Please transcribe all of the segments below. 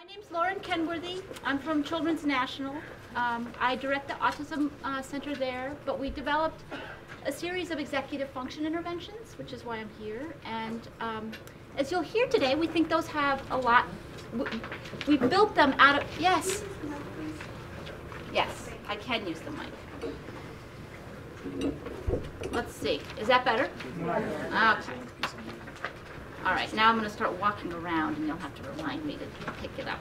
My name's Lauren Kenworthy. I'm from Children's National. Um, I direct the Autism uh, Center there, but we developed a series of executive function interventions, which is why I'm here. And um, as you'll hear today, we think those have a lot. We built them out of, yes. Yes, I can use the mic. Let's see. Is that better? Okay. All right, now I'm going to start walking around and you'll have to remind me to pick it up.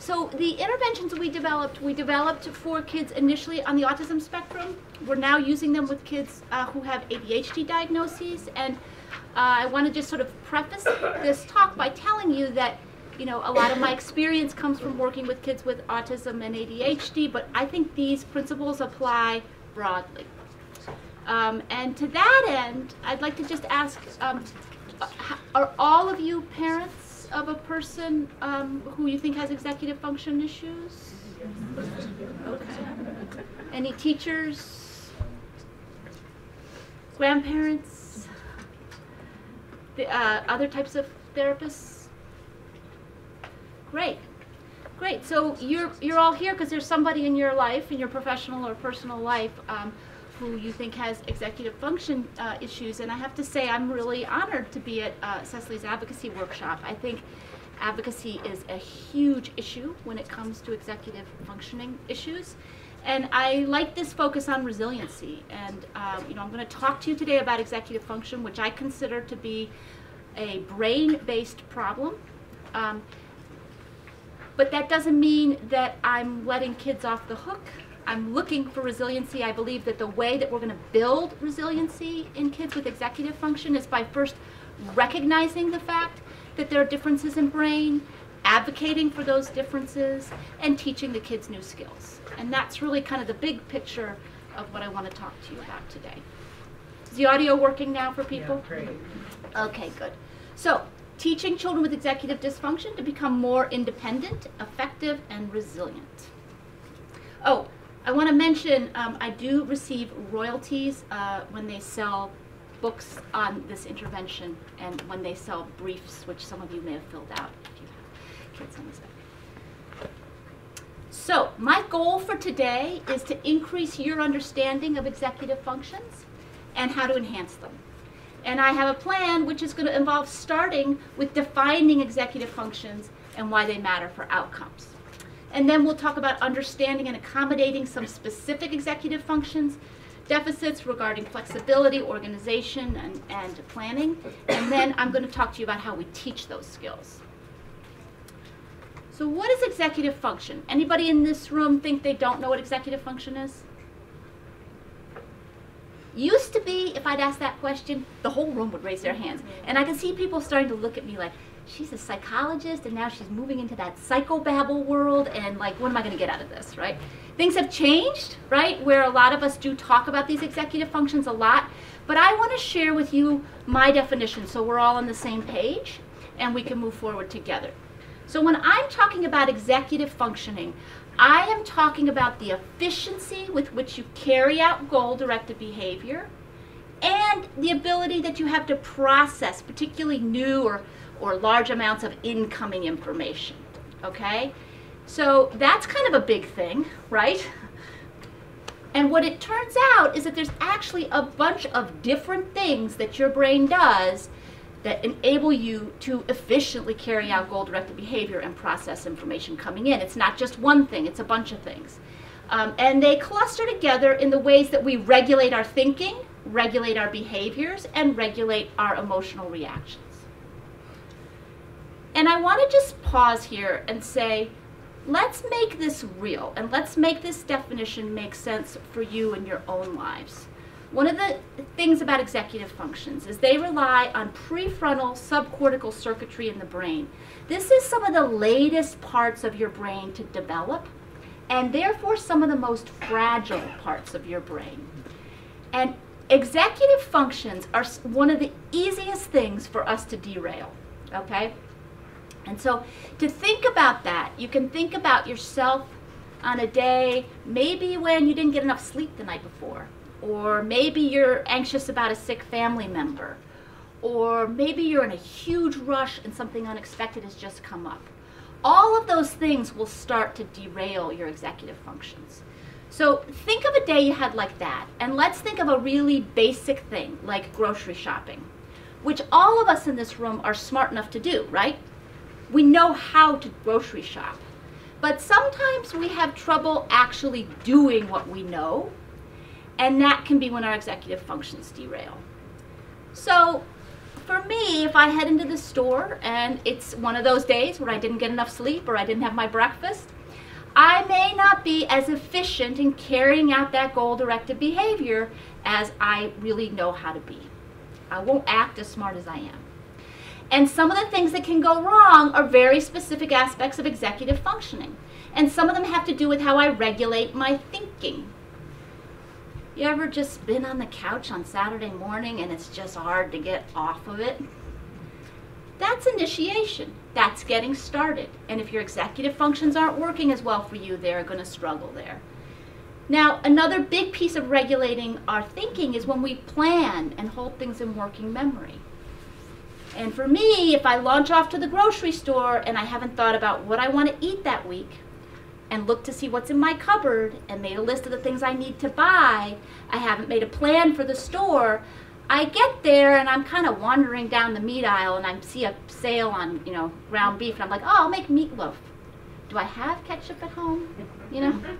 So the interventions we developed, we developed for kids initially on the autism spectrum. We're now using them with kids uh, who have ADHD diagnoses. And uh, I want to just sort of preface this talk by telling you that, you know, a lot of my experience comes from working with kids with autism and ADHD, but I think these principles apply broadly. Um, and to that end, I'd like to just ask, um, are all of you parents of a person um, who you think has executive function issues? Okay. Any teachers? Grandparents? The, uh, other types of therapists? Great. Great. So you're you're all here because there's somebody in your life, in your professional or personal life, um, who you think has executive function uh, issues. And I have to say, I'm really honored to be at uh, Cecily's advocacy workshop. I think advocacy is a huge issue when it comes to executive functioning issues. And I like this focus on resiliency. And um, you know, I'm going to talk to you today about executive function, which I consider to be a brain-based problem. Um, but that doesn't mean that I'm letting kids off the hook I'm looking for resiliency. I believe that the way that we're going to build resiliency in kids with executive function is by first recognizing the fact that there are differences in brain, advocating for those differences, and teaching the kids new skills. And that's really kind of the big picture of what I want to talk to you about today. Is the audio working now for people? Yeah, great. Okay, good. So, teaching children with executive dysfunction to become more independent, effective, and resilient. Oh, I want to mention um, I do receive royalties uh, when they sell books on this intervention and when they sell BRIEFs, which some of you may have filled out if you have kids on this back. So my goal for today is to increase your understanding of executive functions and how to enhance them. And I have a plan which is going to involve starting with defining executive functions and why they matter for outcomes. And then we'll talk about understanding and accommodating some specific executive functions, deficits regarding flexibility, organization, and, and planning. And then I'm going to talk to you about how we teach those skills. So what is executive function? Anybody in this room think they don't know what executive function is? Used to be, if I'd ask that question, the whole room would raise their hands. And I can see people starting to look at me like, she's a psychologist and now she's moving into that psychobabble world and like what am I going to get out of this, right? Things have changed, right? Where a lot of us do talk about these executive functions a lot, but I want to share with you my definition so we're all on the same page and we can move forward together. So when I'm talking about executive functioning, I am talking about the efficiency with which you carry out goal-directed behavior and the ability that you have to process particularly new or or large amounts of incoming information, okay? So that's kind of a big thing, right? And what it turns out is that there's actually a bunch of different things that your brain does that enable you to efficiently carry out goal-directed behavior and process information coming in. It's not just one thing, it's a bunch of things. Um, and they cluster together in the ways that we regulate our thinking, regulate our behaviors, and regulate our emotional reactions. And I want to just pause here and say, let's make this real and let's make this definition make sense for you in your own lives. One of the things about executive functions is they rely on prefrontal subcortical circuitry in the brain. This is some of the latest parts of your brain to develop and therefore some of the most fragile parts of your brain. And executive functions are one of the easiest things for us to derail, okay? And so to think about that, you can think about yourself on a day, maybe when you didn't get enough sleep the night before, or maybe you're anxious about a sick family member, or maybe you're in a huge rush and something unexpected has just come up, all of those things will start to derail your executive functions. So think of a day you had like that, and let's think of a really basic thing like grocery shopping, which all of us in this room are smart enough to do, right? We know how to grocery shop. But sometimes we have trouble actually doing what we know, and that can be when our executive functions derail. So for me, if I head into the store and it's one of those days where I didn't get enough sleep or I didn't have my breakfast, I may not be as efficient in carrying out that goal directed behavior as I really know how to be. I won't act as smart as I am. And some of the things that can go wrong are very specific aspects of executive functioning. And some of them have to do with how I regulate my thinking. You ever just been on the couch on Saturday morning and it's just hard to get off of it? That's initiation. That's getting started. And if your executive functions aren't working as well for you, they're going to struggle there. Now, another big piece of regulating our thinking is when we plan and hold things in working memory. And for me, if I launch off to the grocery store and I haven't thought about what I want to eat that week, and look to see what's in my cupboard and made a list of the things I need to buy. I haven't made a plan for the store. I get there and I'm kind of wandering down the meat aisle and I see a sale on, you know, ground beef and I'm like, oh, I'll make meatloaf. Do I have ketchup at home? You know?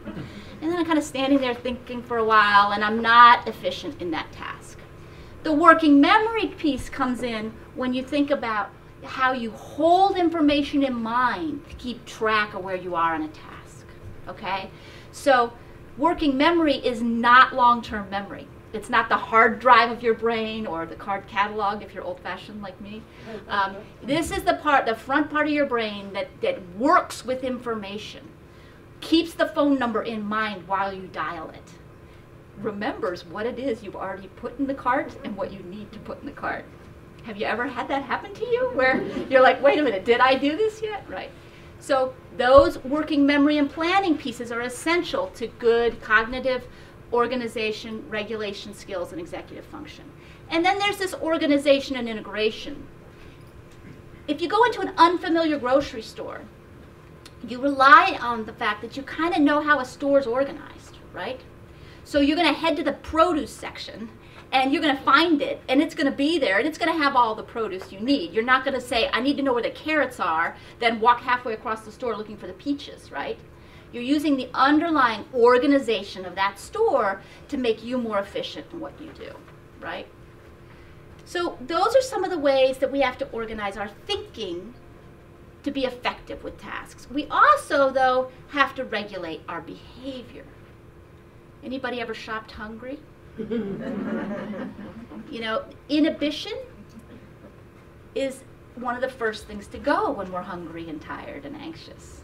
And then I'm kind of standing there thinking for a while and I'm not efficient in that task. The working memory piece comes in when you think about how you hold information in mind to keep track of where you are on a task okay? So working memory is not long-term memory. It's not the hard drive of your brain or the card catalog if you're old-fashioned like me. Um, this is the part, the front part of your brain that, that works with information, keeps the phone number in mind while you dial it, remembers what it is you've already put in the cart and what you need to put in the cart. Have you ever had that happen to you where you're like, wait a minute, did I do this yet? Right. So those working memory and planning pieces are essential to good cognitive organization, regulation skills, and executive function. And then there's this organization and integration. If you go into an unfamiliar grocery store, you rely on the fact that you kind of know how a store is organized, right? So you're going to head to the produce section and you're going to find it and it's going to be there and it's going to have all the produce you need. You're not going to say, I need to know where the carrots are, then walk halfway across the store looking for the peaches, right? You're using the underlying organization of that store to make you more efficient in what you do, right? So those are some of the ways that we have to organize our thinking to be effective with tasks. We also, though, have to regulate our behavior. Anybody ever shopped hungry? you know, inhibition is one of the first things to go when we're hungry and tired and anxious.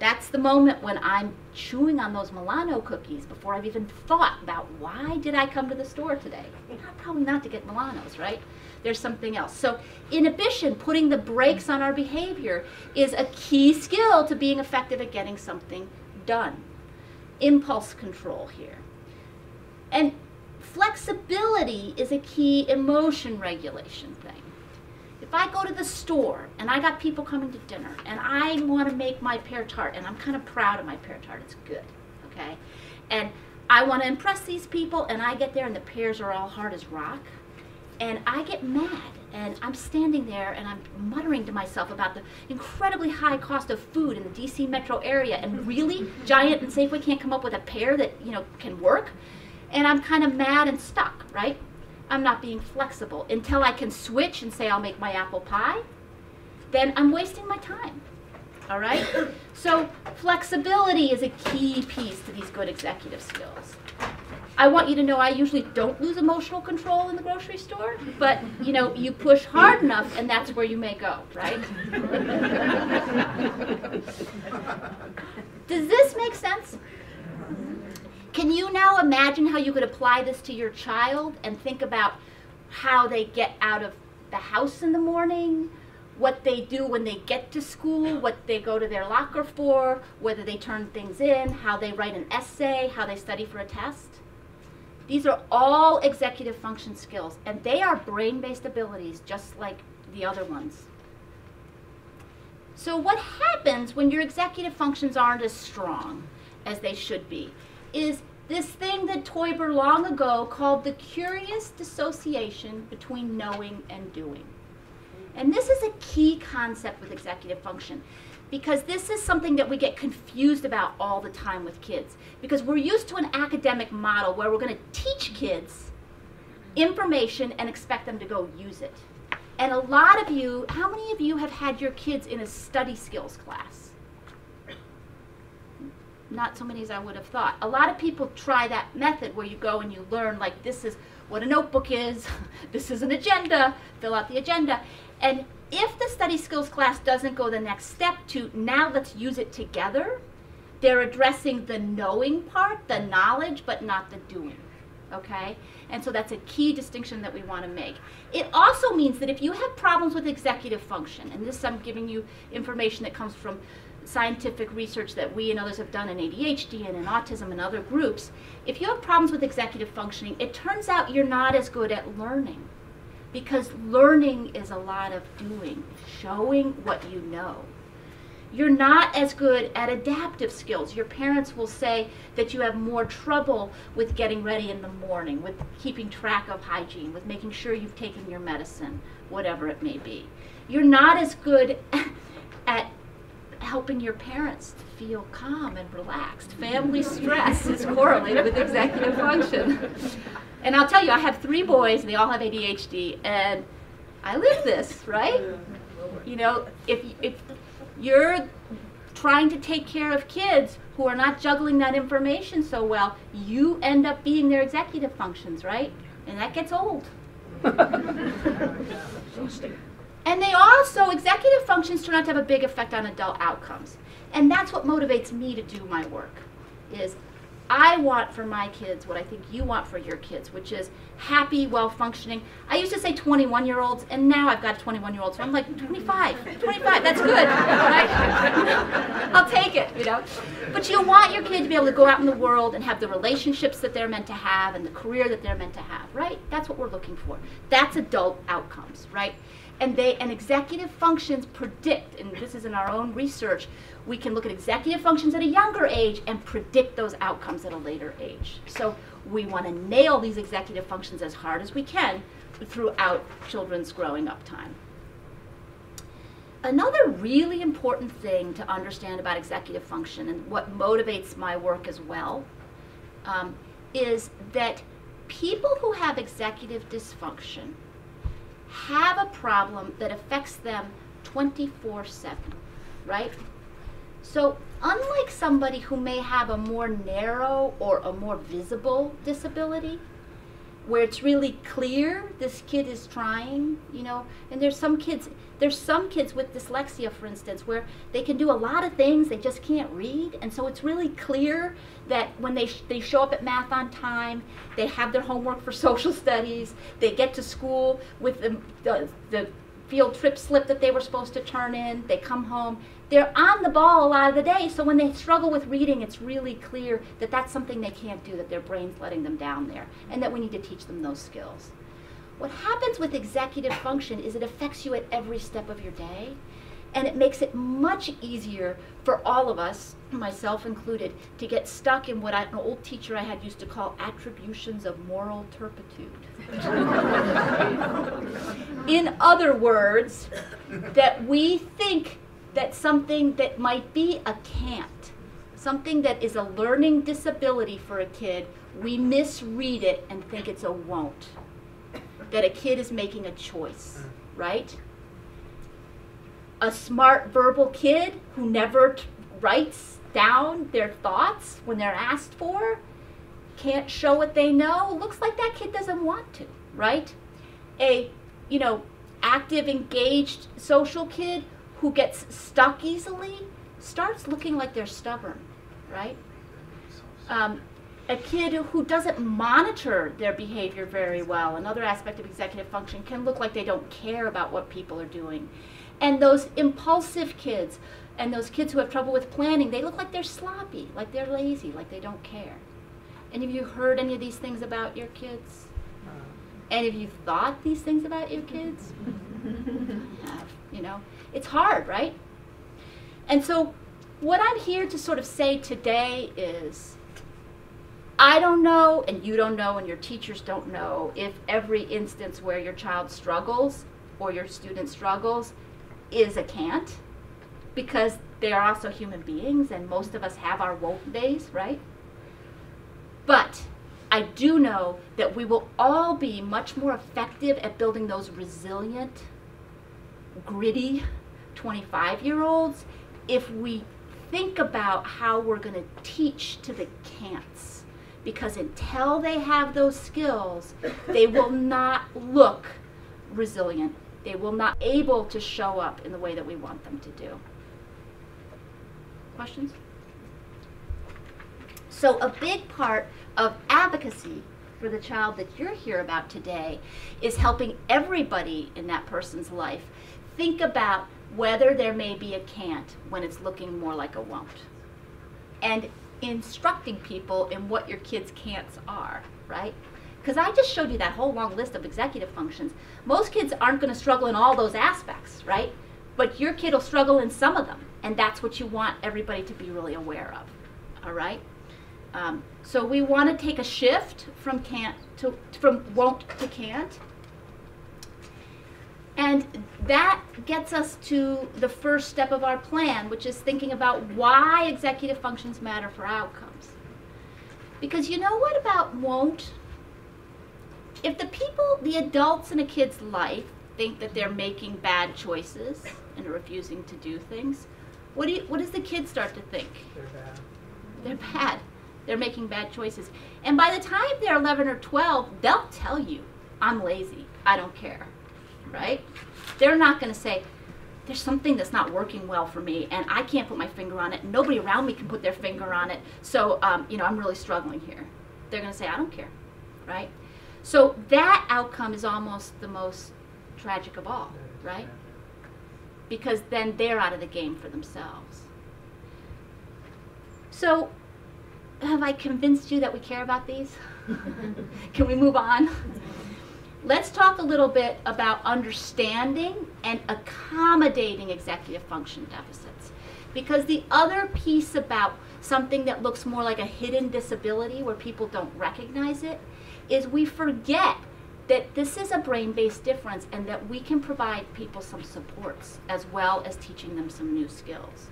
That's the moment when I'm chewing on those Milano cookies before I've even thought about why did I come to the store today? probably not to get Milanos, right? There's something else. So inhibition, putting the brakes on our behavior, is a key skill to being effective at getting something done. Impulse control here. And flexibility is a key emotion regulation thing. If I go to the store and I got people coming to dinner and I want to make my pear tart and I'm kind of proud of my pear tart, it's good, okay? And I want to impress these people and I get there and the pears are all hard as rock and I get mad and I'm standing there and I'm muttering to myself about the incredibly high cost of food in the DC metro area and really Giant and Safeway can't come up with a pear that, you know, can work and I'm kind of mad and stuck, right? I'm not being flexible. Until I can switch and say I'll make my apple pie, then I'm wasting my time. All right? So flexibility is a key piece to these good executive skills. I want you to know I usually don't lose emotional control in the grocery store, but you know, you push hard enough and that's where you may go, right? Does this make sense? Can you now imagine how you could apply this to your child and think about how they get out of the house in the morning, what they do when they get to school, what they go to their locker for, whether they turn things in, how they write an essay, how they study for a test? These are all executive function skills, and they are brain-based abilities just like the other ones. So what happens when your executive functions aren't as strong as they should be is this thing that Teuber long ago called the curious dissociation between knowing and doing. And this is a key concept with executive function because this is something that we get confused about all the time with kids because we're used to an academic model where we're going to teach kids information and expect them to go use it. And a lot of you, how many of you have had your kids in a study skills class? Not so many as I would have thought. A lot of people try that method where you go and you learn, like, this is what a notebook is, this is an agenda, fill out the agenda. And if the study skills class doesn't go the next step to now let's use it together, they're addressing the knowing part, the knowledge, but not the doing. Okay? And so that's a key distinction that we want to make. It also means that if you have problems with executive function, and this I'm giving you information that comes from scientific research that we and others have done in ADHD and in autism and other groups, if you have problems with executive functioning, it turns out you're not as good at learning. Because learning is a lot of doing, showing what you know. You're not as good at adaptive skills. Your parents will say that you have more trouble with getting ready in the morning, with keeping track of hygiene, with making sure you've taken your medicine, whatever it may be. You're not as good at helping your parents feel calm and relaxed. Family stress is correlated with executive function. And I'll tell you, I have three boys, and they all have ADHD, and I live this, right? You know, if, if you're trying to take care of kids who are not juggling that information so well, you end up being their executive functions, right? And that gets old. and they also, executive functions turn out to have a big effect on adult outcomes. And that's what motivates me to do my work, is I want for my kids what I think you want for your kids, which is happy, well functioning. I used to say 21 year olds, and now I've got a 21 year old, so I'm like 25. 25, that's good. Right? I'll take it, you know. But you want your kid to be able to go out in the world and have the relationships that they're meant to have and the career that they're meant to have, right? That's what we're looking for. That's adult outcomes, right? And they and executive functions predict, and this is in our own research, we can look at executive functions at a younger age and predict those outcomes at a later age. So we want to nail these executive functions as hard as we can throughout children's growing up time. Another really important thing to understand about executive function and what motivates my work as well um, is that people who have executive dysfunction have a problem that affects them 24 7, right? So unlike somebody who may have a more narrow or a more visible disability, where it's really clear this kid is trying, you know, and there's some kids, there's some kids with dyslexia, for instance, where they can do a lot of things, they just can't read, and so it's really clear that when they, sh- they show up at math on time, they have their homework for social studies, they get to school with the, the, the field trip slip that they were supposed to turn in, they come home, they're on the ball a lot of the day. So when they struggle with reading, it's really clear that that's something they can't do, that their brain's letting them down there, and that we need to teach them those skills. What happens with executive function is it affects you at every step of your day, and it makes it much easier for all of us, myself included, to get stuck in what I, an old teacher I had used to call attributions of moral turpitude. in other words, that we think that something that might be a can't, something that is a learning disability for a kid, we misread it and think it's a won't. That a kid is making a choice, right? A smart verbal kid who never t- writes down their thoughts when they're asked for, can't show what they know, looks like that kid doesn't want to, right? A, you know, active, engaged social kid who gets stuck easily starts looking like they're stubborn, right? Um, a kid who doesn't monitor their behavior very well, another aspect of executive function, can look like they don't care about what people are doing. And those impulsive kids and those kids who have trouble with planning, they look like they're sloppy, like they're lazy, like they don't care. Any of you heard any of these things about your kids? Any of you thought these things about your kids? you know. It's hard, right? And so, what I'm here to sort of say today is I don't know, and you don't know, and your teachers don't know if every instance where your child struggles or your student struggles is a can't, because they are also human beings, and most of us have our woke days, right? But I do know that we will all be much more effective at building those resilient, gritty 25 year olds if we think about how we're going to teach to the can'ts. Because until they have those skills, they will not look resilient. They will not able to show up in the way that we want them to do. Questions? So a big part of advocacy for the child that you're here about today is helping everybody in that person's life think about whether there may be a can't when it's looking more like a won't. And instructing people in what your kids' can'ts are, right? Because I just showed you that whole long list of executive functions. Most kids aren't going to struggle in all those aspects, right? But your kid will struggle in some of them, and that's what you want everybody to be really aware of, all right? Um, so we want to take a shift from can't to from won't to can't. And that gets us to the first step of our plan, which is thinking about why executive functions matter for outcomes. Because you know what about won't? If the people, the adults in a kid's life, think that they're making bad choices and are refusing to do things, what, do you, what does the kid start to think? They're bad. They're bad. They're making bad choices. And by the time they're 11 or 12, they'll tell you, I'm lazy. I don't care. Right? They're not going to say, there's something that's not working well for me and I can't put my finger on it. Nobody around me can put their finger on it. So, um, you know, I'm really struggling here. They're going to say, I don't care. Right? So that outcome is almost the most tragic of all. Right? Because then they're out of the game for themselves. So have I convinced you that we care about these? Can we move on? Let's talk a little bit about understanding and accommodating executive function deficits. Because the other piece about something that looks more like a hidden disability where people don't recognize it is we forget that this is a brain-based difference and that we can provide people some supports as well as teaching them some new skills.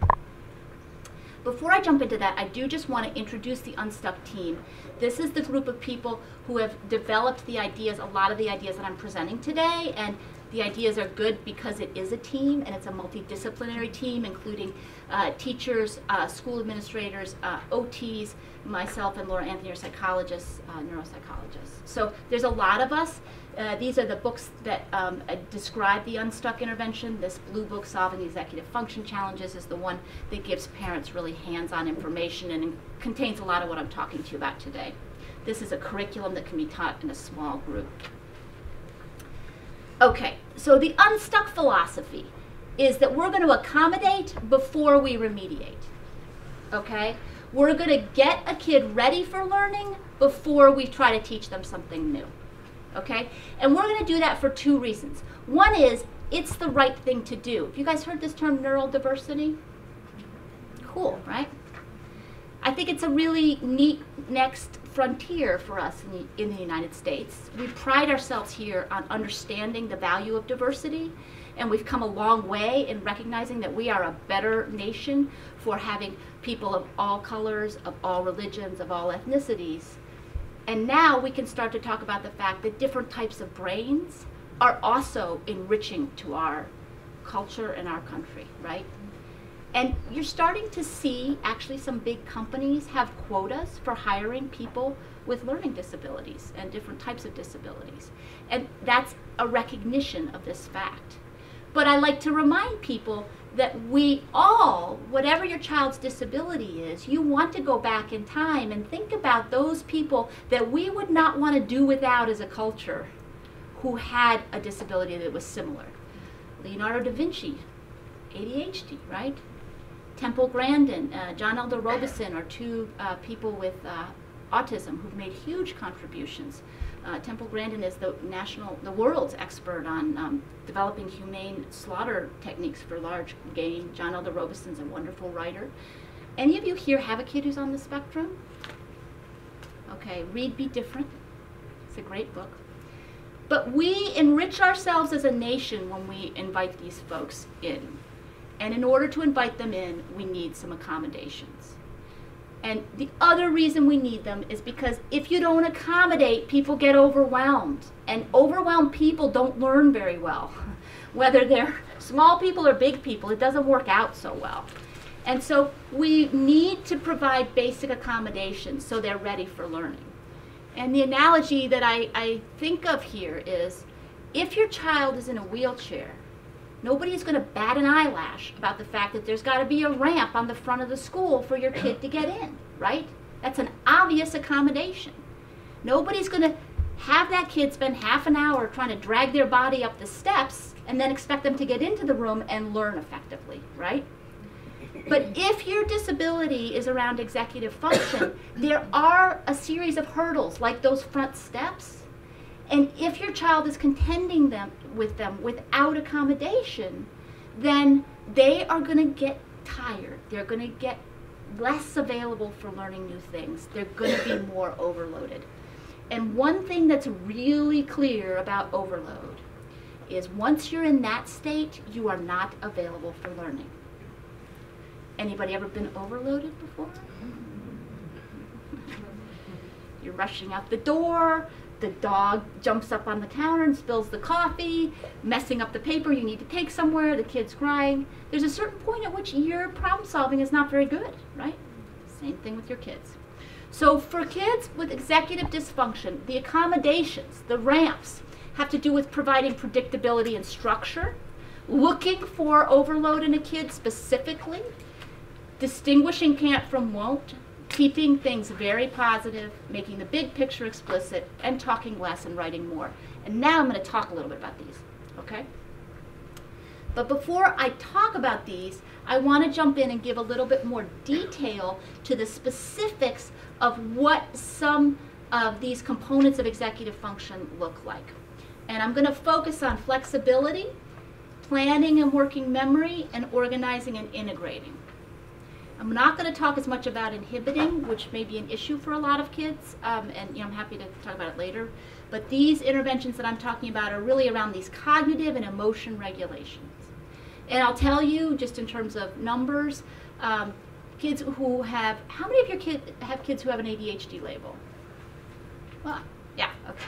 Before I jump into that, I do just want to introduce the Unstuck team. This is the group of people who have developed the ideas, a lot of the ideas that I'm presenting today, and the ideas are good because it is a team and it's a multidisciplinary team, including uh, teachers, uh, school administrators, uh, OTs, myself and Laura Anthony are psychologists, uh, neuropsychologists. So there's a lot of us. Uh, these are the books that um, uh, describe the unstuck intervention. This blue book, Solving Executive Function Challenges, is the one that gives parents really hands-on information and contains a lot of what I'm talking to you about today. This is a curriculum that can be taught in a small group. Okay, so the unstuck philosophy is that we're going to accommodate before we remediate. Okay? We're going to get a kid ready for learning before we try to teach them something new okay? And we're going to do that for two reasons. One is it's the right thing to do. Have you guys heard this term neural diversity? Cool, right? I think it's a really neat next frontier for us in the, in the United States. We pride ourselves here on understanding the value of diversity, and we've come a long way in recognizing that we are a better nation for having people of all colors, of all religions, of all ethnicities and now we can start to talk about the fact that different types of brains are also enriching to our culture and our country, right? And you're starting to see actually some big companies have quotas for hiring people with learning disabilities and different types of disabilities. And that's a recognition of this fact. But I like to remind people that we all, whatever your child's disability is, you want to go back in time and think about those people that we would not want to do without as a culture who had a disability that was similar. Leonardo da Vinci, ADHD, right? Temple Grandin, uh, John Elder Robison are two uh, people with uh, autism who've made huge contributions. Uh, Temple Grandin is the national, the world's expert on um, developing humane slaughter techniques for large game. John Elder Robison's a wonderful writer. Any of you here have a kid who's on the spectrum? Okay, read Be Different. It's a great book. But we enrich ourselves as a nation when we invite these folks in. And in order to invite them in, we need some accommodations. And the other reason we need them is because if you don't accommodate, people get overwhelmed. And overwhelmed people don't learn very well. Whether they're small people or big people, it doesn't work out so well. And so we need to provide basic accommodations so they're ready for learning. And the analogy that I, I think of here is if your child is in a wheelchair, nobody's going to bat an eyelash about the fact that there's got to be a ramp on the front of the school for your kid to get in, right? That's an obvious accommodation. Nobody's going to have that kid spend half an hour trying to drag their body up the steps and then expect them to get into the room and learn effectively, right? But if your disability is around executive function, there are a series of hurdles like those front steps. And if your child is contending them with them without accommodation, then they are going to get tired. They're going to get less available for learning new things. They're going to be more overloaded. And one thing that's really clear about overload is once you're in that state, you are not available for learning. Anybody ever been overloaded before? You're rushing out the door, the dog jumps up on the counter and spills the coffee, messing up the paper you need to take somewhere, the kid's crying. There's a certain point at which your problem solving is not very good, right? Same thing with your kids. So for kids with executive dysfunction, the accommodations, the ramps, have to do with providing predictability and structure, looking for overload in a kid specifically, distinguishing can't from won't, keeping things very positive, making the big picture explicit, and talking less and writing more. And now I'm going to talk a little bit about these, okay? But before I talk about these, I want to jump in and give a little bit more detail to the specifics of what some of these components of executive function look like. And I'm going to focus on flexibility, planning and working memory, and organizing and integrating. I'm not going to talk as much about inhibiting, which may be an issue for a lot of kids, um, and you know, I'm happy to talk about it later. But these interventions that I'm talking about are really around these cognitive and emotion regulations. And I'll tell you, just in terms of numbers, um, kids who have, how many of your kids have kids who have an ADHD label? Well, yeah, okay.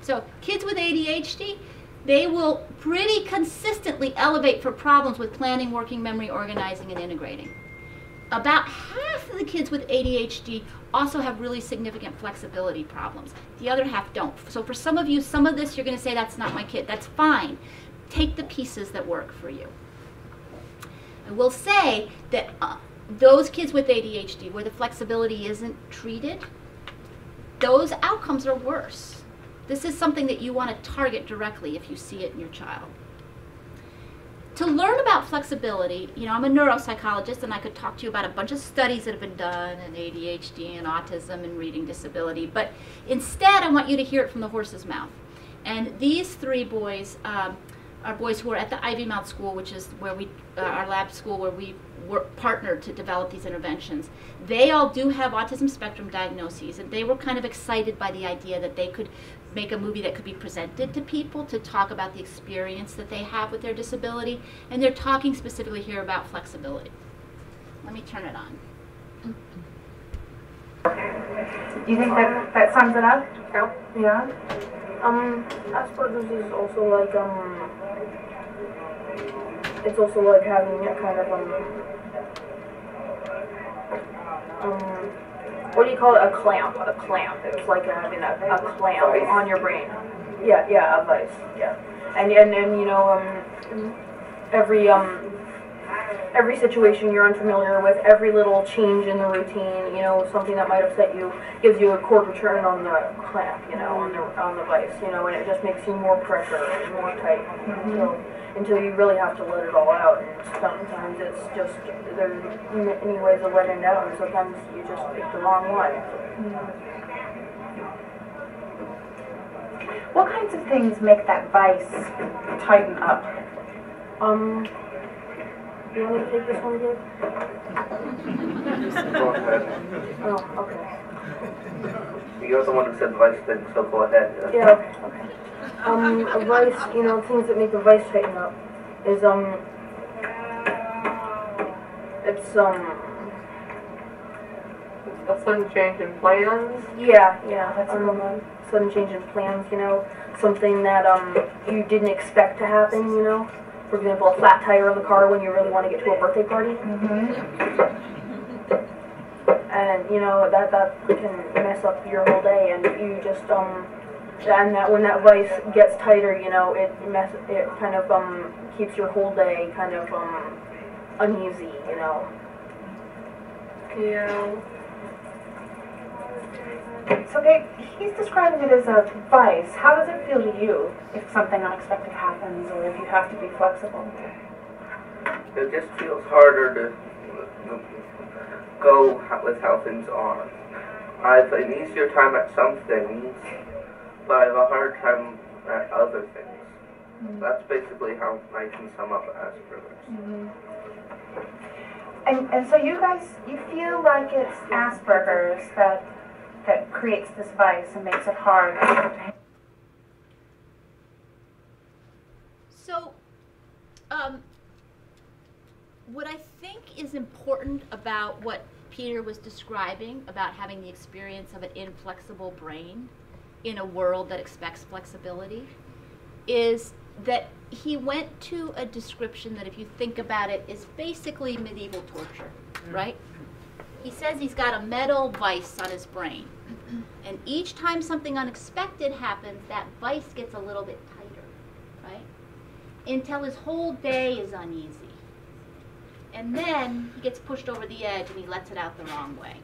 So kids with ADHD, they will pretty consistently elevate for problems with planning, working memory, organizing, and integrating about half of the kids with ADHD also have really significant flexibility problems. The other half don't. So for some of you, some of this you're going to say, that's not my kid. That's fine. Take the pieces that work for you. I will say that uh, those kids with ADHD where the flexibility isn't treated, those outcomes are worse. This is something that you want to target directly if you see it in your child to learn about flexibility, you know, I'm a neuropsychologist and I could talk to you about a bunch of studies that have been done in ADHD and autism and reading disability, but instead I want you to hear it from the horse's mouth. And these three boys um, are boys who are at the Ivymount School, which is where we, uh, our lab school where we were partnered to develop these interventions. They all do have autism spectrum diagnoses, and they were kind of excited by the idea that they could make a movie that could be presented to people to talk about the experience that they have with their disability. And they're talking specifically here about flexibility. Let me turn it on. Do you think that that sums it up? Yeah. Um, Asperger's is also like um, it's also like having a kind of um, um, what do you call it? A clamp. A clamp. It's like having a, a clamp on your brain. Yeah, yeah, a vice. Yeah, and and and you know um, every um every situation you're unfamiliar with, every little change in the routine, you know, something that might upset you, gives you a quarter return on the clamp, you know, on the on the vice, you know, and it just makes you more pressure and more tight. Mm-hmm. So until you really have to let it all out. And sometimes it's just there's many ways of letting down, and sometimes you just pick the wrong one. Mm-hmm. What kinds of things make that vice tighten up? Um, you want me to take this one, Gabe? Go ahead. Oh, okay. You're the one who said vice thing, so go ahead. Yeah, okay. Um, a vice, you know, things that make the vice tighten up is, um, it's, um, A sudden change in plans? yeah, yeah, That's a um, good one. sudden change in plans, you know, something that, um, you didn't expect to happen, you know? For example, a flat tire on the car when you really want to get to a birthday party. Mm-hmm. and you know that that can mess up your whole day and you just um and that when that vice gets tighter you know it mess it kind of um keeps your whole day kind of um uneasy you know Yeah. So Gabe, he's describing it as a vice. How does it feel to you if something unexpected happens or if you have to be flexible? It just feels harder to go with how things are. I have an easier time at some things, but I have a hard time at uh, other things. Mm-hmm. That's basically how I can sum up Asperger's. Mm-hmm. And and so you guys, you feel like it's Asperger's that that creates this vice and makes it hard. So, um, what I think is important about what Peter was describing about having the experience of an inflexible brain in a world that expects flexibility is that he went to a description that, if you think about it, is basically medieval torture, mm. right? He says he's got a metal vice on his brain. And each time something unexpected happens, that vice gets a little bit tighter, right? Until his whole day is uneasy. And then he gets pushed over the edge and he lets it out the wrong way.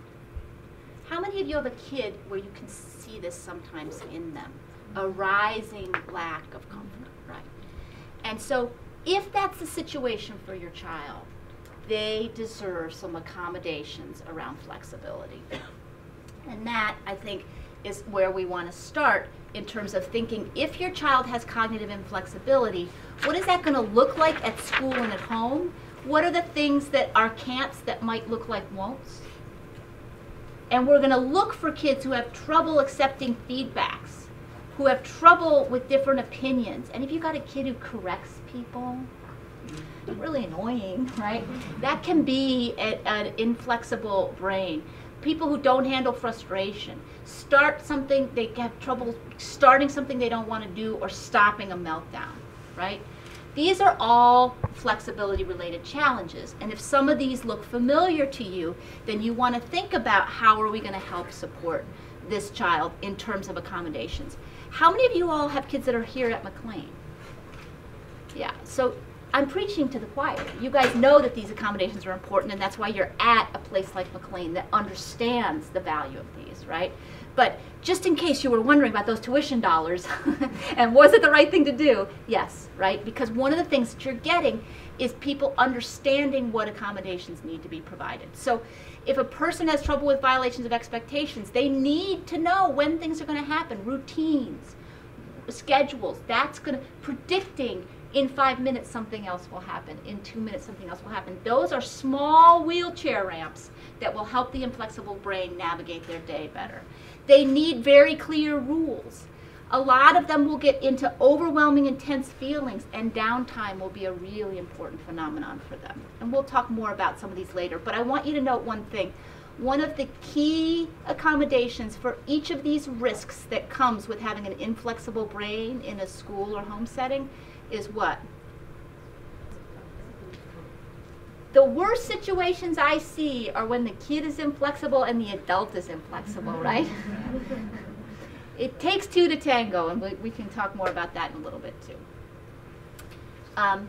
How many of you have a kid where you can see this sometimes in them? A rising lack of mm-hmm. comfort, right? And so, if that's the situation for your child, they deserve some accommodations around flexibility. And that, I think, is where we want to start in terms of thinking if your child has cognitive inflexibility, what is that going to look like at school and at home? What are the things that are can'ts that might look like won'ts? And we're going to look for kids who have trouble accepting feedbacks, who have trouble with different opinions. And if you've got a kid who corrects people, really annoying, right? That can be a, an inflexible brain. People who don't handle frustration, start something, they have trouble starting something they don't want to do or stopping a meltdown, right? These are all flexibility related challenges. And if some of these look familiar to you, then you want to think about how are we going to help support this child in terms of accommodations. How many of you all have kids that are here at McLean? Yeah, so I'm preaching to the choir. You guys know that these accommodations are important, and that's why you're at a place like McLean that understands the value of these, right? But just in case you were wondering about those tuition dollars and was it the right thing to do? Yes, right? Because one of the things that you're getting is people understanding what accommodations need to be provided. So if a person has trouble with violations of expectations, they need to know when things are going to happen, routines, schedules. That's going to predicting in five minutes something else will happen in two minutes something else will happen those are small wheelchair ramps that will help the inflexible brain navigate their day better they need very clear rules. A lot of them will get into overwhelming intense feelings and downtime will be a really important phenomenon for them. And we'll talk more about some of these later but i want you to note one thing. One of the key accommodations for each of these risks that comes with having an inflexible brain in a school or home setting is what? The worst situations I see are when the kid is inflexible and the adult is inflexible, right? it takes two to tango, and we, we can talk more about that in a little bit too. Um,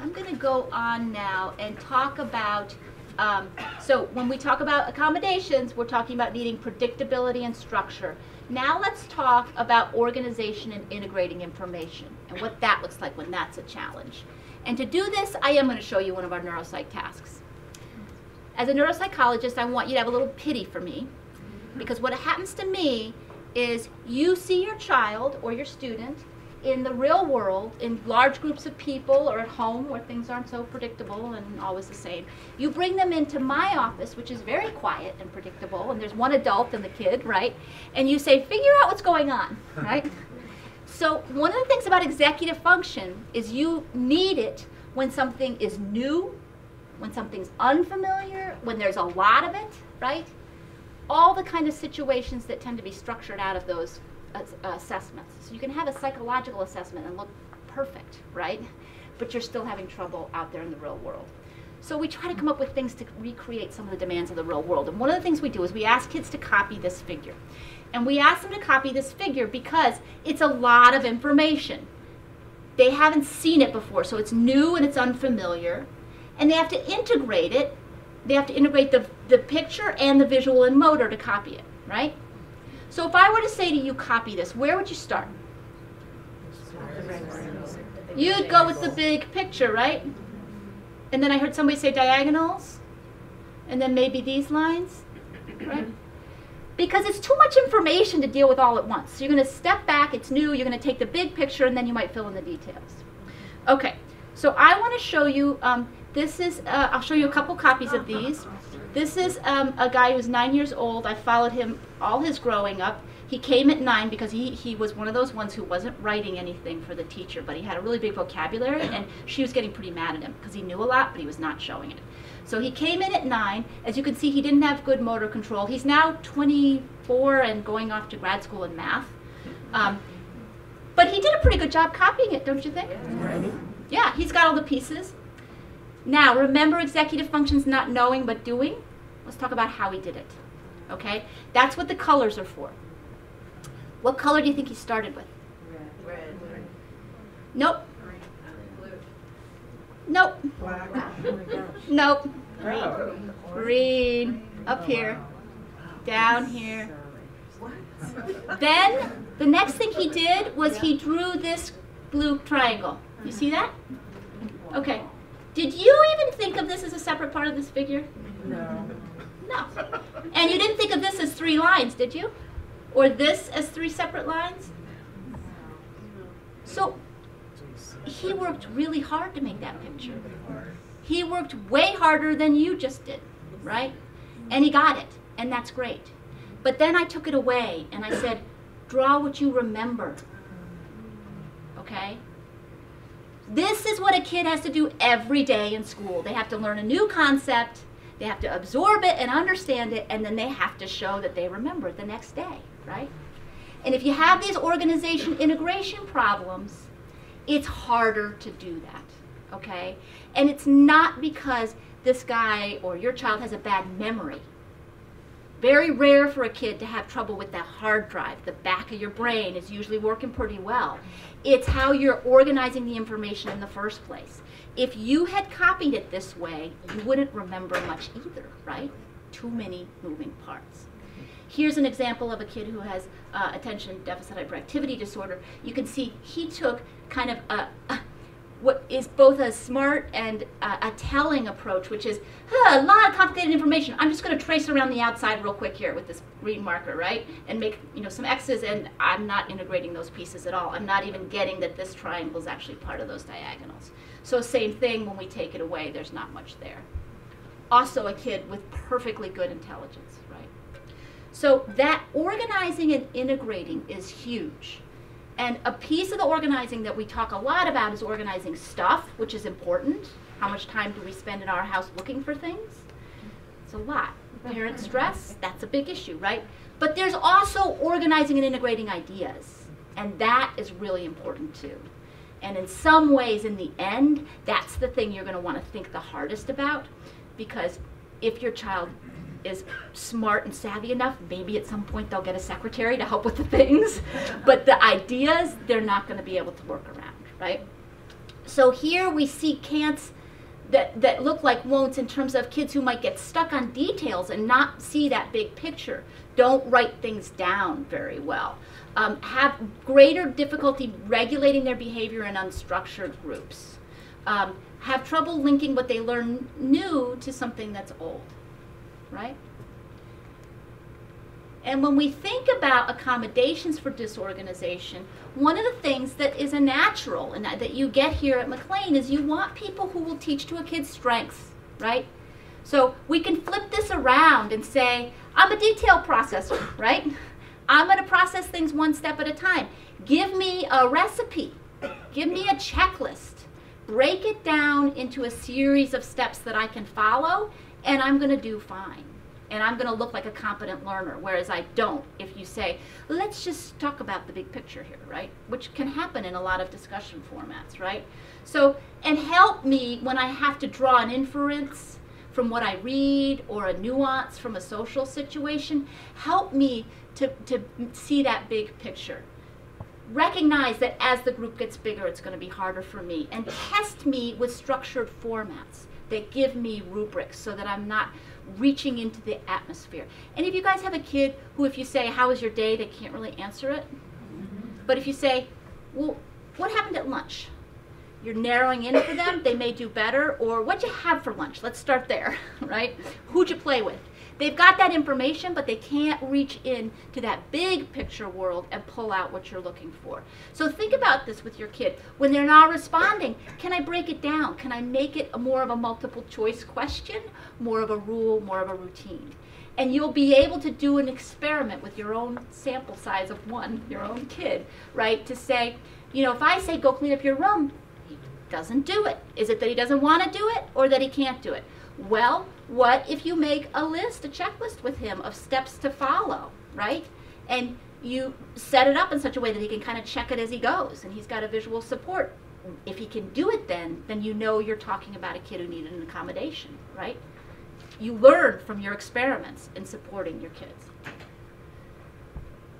I'm going to go on now and talk about. Um, so, when we talk about accommodations, we're talking about needing predictability and structure. Now, let's talk about organization and integrating information and what that looks like when that's a challenge. And to do this, I am going to show you one of our neuropsych tasks. As a neuropsychologist, I want you to have a little pity for me because what happens to me is you see your child or your student in the real world, in large groups of people or at home where things aren't so predictable and always the same. You bring them into my office, which is very quiet and predictable, and there's one adult and the kid, right? And you say, figure out what's going on, right? so one of the things about executive function is you need it when something is new, when something's unfamiliar, when there's a lot of it, right? All the kind of situations that tend to be structured out of those assessments. So you can have a psychological assessment and look perfect, right? But you're still having trouble out there in the real world. So we try to come up with things to recreate some of the demands of the real world. And one of the things we do is we ask kids to copy this figure. And we ask them to copy this figure because it's a lot of information. They haven't seen it before, so it's new and it's unfamiliar. And they have to integrate it. They have to integrate the, the picture and the visual and motor to copy it, right? So if I were to say to you, copy this, where would you start? You'd go with the big picture, right? And then I heard somebody say diagonals, and then maybe these lines, right? Because it's too much information to deal with all at once. So you're going to step back, it's new, you're going to take the big picture, and then you might fill in the details. Okay, so I want to show you, um, this is, uh, I'll show you a couple copies of these. This is um, a guy who's nine years old. I followed him all his growing up. He came at nine because he, he was one of those ones who wasn't writing anything for the teacher, but he had a really big vocabulary, and she was getting pretty mad at him because he knew a lot, but he was not showing it. So he came in at nine. As you can see, he didn't have good motor control. He's now 24 and going off to grad school in math. Um, but he did a pretty good job copying it, don't you think? Yeah, he's got all the pieces. Now, remember executive functions not knowing but doing? Let's talk about how he did it. Okay? That's what the colors are for. What color do you think he started with? Red. Red. Nope. Nope. Black. Nope. Green. Up here. Down here. Then, the next thing he did was he drew this blue triangle. You see that? Okay. Did you even think of this as a separate part of this figure? No. No. And you didn't think of this as three lines, did you? Or this as three separate lines? No. So he worked really hard to make that picture. He worked way harder than you just did, right? And he got it, and that's great. But then I took it away and I said, draw what you remember. Okay? This is what a kid has to do every day in school. They have to learn a new concept, they have to absorb it and understand it, and then they have to show that they remember it the next day, right? And if you have these organization integration problems, it's harder to do that, okay? And it's not because this guy or your child has a bad memory. Very rare for a kid to have trouble with that hard drive. The back of your brain is usually working pretty well. It's how you're organizing the information in the first place. If you had copied it this way, you wouldn't remember much either, right? Too many moving parts. Here's an example of a kid who has uh, attention deficit hyperactivity disorder. You can see he took kind of a, a what is both a smart and a telling approach, which is huh, a lot of complicated information. I'm just going to trace around the outside real quick here with this green marker, right? And make you know some X's, and I'm not integrating those pieces at all. I'm not even getting that this triangle is actually part of those diagonals. So same thing when we take it away, there's not much there. Also a kid with perfectly good intelligence, right? So that organizing and integrating is huge. And a piece of the organizing that we talk a lot about is organizing stuff, which is important. How much time do we spend in our house looking for things? It's a lot. Parent stress, that's a big issue, right? But there's also organizing and integrating ideas. And that is really important too. And in some ways, in the end, that's the thing you're going to want to think the hardest about. Because if your child is smart and savvy enough, maybe at some point they'll get a secretary to help with the things. but the ideas, they're not going to be able to work around, right? So here we see can'ts that, that look like won'ts in terms of kids who might get stuck on details and not see that big picture. Don't write things down very well. Um, have greater difficulty regulating their behavior in unstructured groups. Um, have trouble linking what they learn new to something that's old right? And when we think about accommodations for disorganization, one of the things that is a natural and that you get here at McLean is you want people who will teach to a kid's strengths, right? So we can flip this around and say, I'm a detail processor, right? I'm going to process things one step at a time. Give me a recipe. Give me a checklist. Break it down into a series of steps that I can follow, and I'm going to do fine. And I'm going to look like a competent learner, whereas I don't if you say, let's just talk about the big picture here, right? Which can happen in a lot of discussion formats, right? So, and help me when I have to draw an inference from what I read or a nuance from a social situation, help me to, to see that big picture. Recognize that as the group gets bigger, it's going to be harder for me. And test me with structured formats that give me rubrics so that I'm not reaching into the atmosphere. And if you guys have a kid who, if you say, How was your day? they can't really answer it. Mm-hmm. But if you say, Well, what happened at lunch? You're narrowing in for them, they may do better. Or what'd you have for lunch? Let's start there, right? Who'd you play with? They've got that information, but they can't reach in to that big picture world and pull out what you're looking for. So think about this with your kid. When they're not responding, can I break it down? Can I make it more of a multiple choice question, more of a rule, more of a routine? And you'll be able to do an experiment with your own sample size of one, your own kid, right? To say, you know, if I say go clean up your room, he doesn't do it. Is it that he doesn't want to do it or that he can't do it? Well, what if you make a list, a checklist with him of steps to follow, right? And you set it up in such a way that he can kind of check it as he goes and he's got a visual support. If he can do it then, then you know you're talking about a kid who needed an accommodation, right? You learn from your experiments in supporting your kids.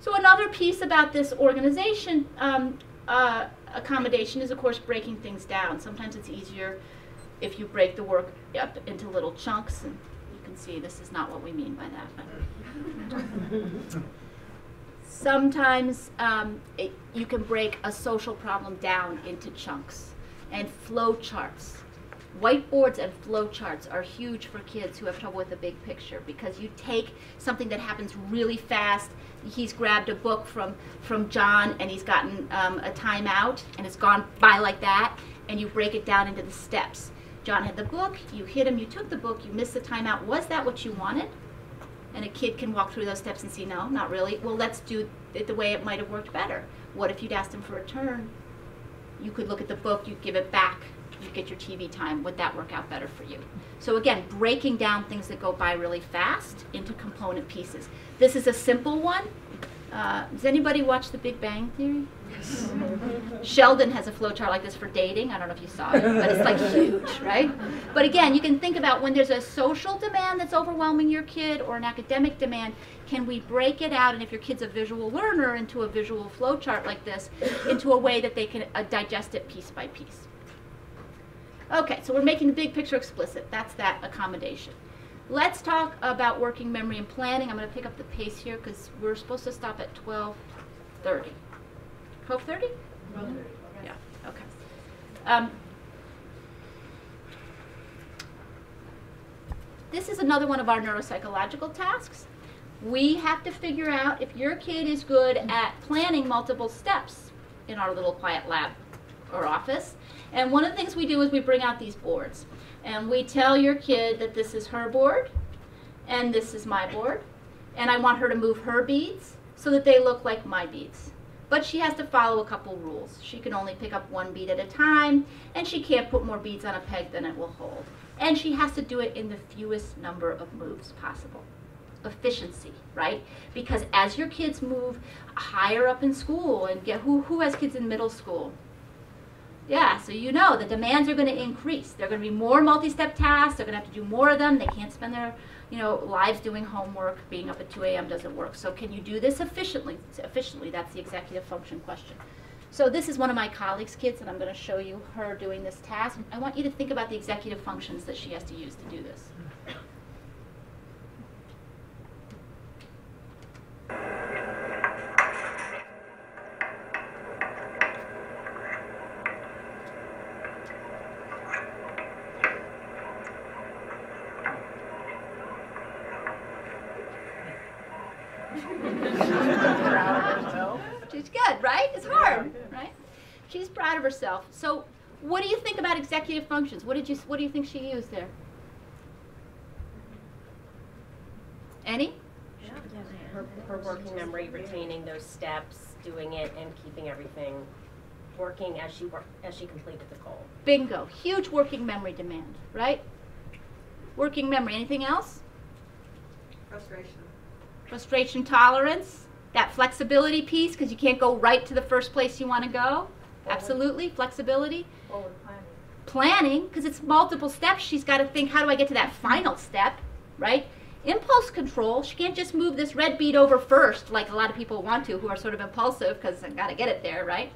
So another piece about this organization um, uh, accommodation is, of course, breaking things down. Sometimes it's easier if you break the work up into little chunks, and you can see this is not what we mean by that. Sometimes um, it, you can break a social problem down into chunks and flow charts. Whiteboards and flow charts are huge for kids who have trouble with the big picture because you take something that happens really fast. He's grabbed a book from, from John and he's gotten um, a timeout and it's gone by like that, and you break it down into the steps. John had the book, you hit him, you took the book, you missed the timeout. Was that what you wanted? And a kid can walk through those steps and see, no, not really. Well, let's do it the way it might have worked better. What if you'd asked him for a turn? You could look at the book, you'd give it back, you'd get your TV time. Would that work out better for you? So again, breaking down things that go by really fast into component pieces. This is a simple one. Uh, does anybody watch The Big Bang Theory? Sheldon has a flowchart like this for dating. I don't know if you saw it, but it's like huge, right? But again, you can think about when there's a social demand that's overwhelming your kid or an academic demand, can we break it out, and if your kid's a visual learner, into a visual flowchart like this, into a way that they can uh, digest it piece by piece. Okay, so we're making the big picture explicit. That's that accommodation. Let's talk about working memory and planning. I'm going to pick up the pace here because we're supposed to stop at 12:30. 12:30? Yeah. Okay. Um, this is another one of our neuropsychological tasks. We have to figure out if your kid is good at planning multiple steps in our little quiet lab or office. And one of the things we do is we bring out these boards. And we tell your kid that this is her board and this is my board. And I want her to move her beads so that they look like my beads. But she has to follow a couple rules. She can only pick up one bead at a time, and she can't put more beads on a peg than it will hold. And she has to do it in the fewest number of moves possible. Efficiency, right? Because as your kids move higher up in school and get who who has kids in middle school? Yeah, so you know the demands are going to increase. They're going to be more multi-step tasks. They're going to have to do more of them. They can't spend their you know, lives doing homework, being up at 2 a.m. doesn't work. So can you do this efficiently? Efficiently, that's the executive function question. So this is one of my colleagues' kids, and I'm going to show you her doing this task. I want you to think about the executive functions that she has to use to do this. herself. So, what do you think about executive functions? What did you What do you think she used there? Any? Her, her working memory, retaining those steps, doing it, and keeping everything working as she wor- as she completed the goal. Bingo. Huge working memory demand, right? Working memory. Anything else? Frustration. Frustration tolerance. That flexibility piece, because you can't go right to the first place you want to go. Absolutely. Flexibility. Forward planning. planning because it's multiple steps she's got to think how do i get to that final step right impulse control she can't just move this red bead over first like a lot of people want to who are sort of impulsive because I've got to get it there right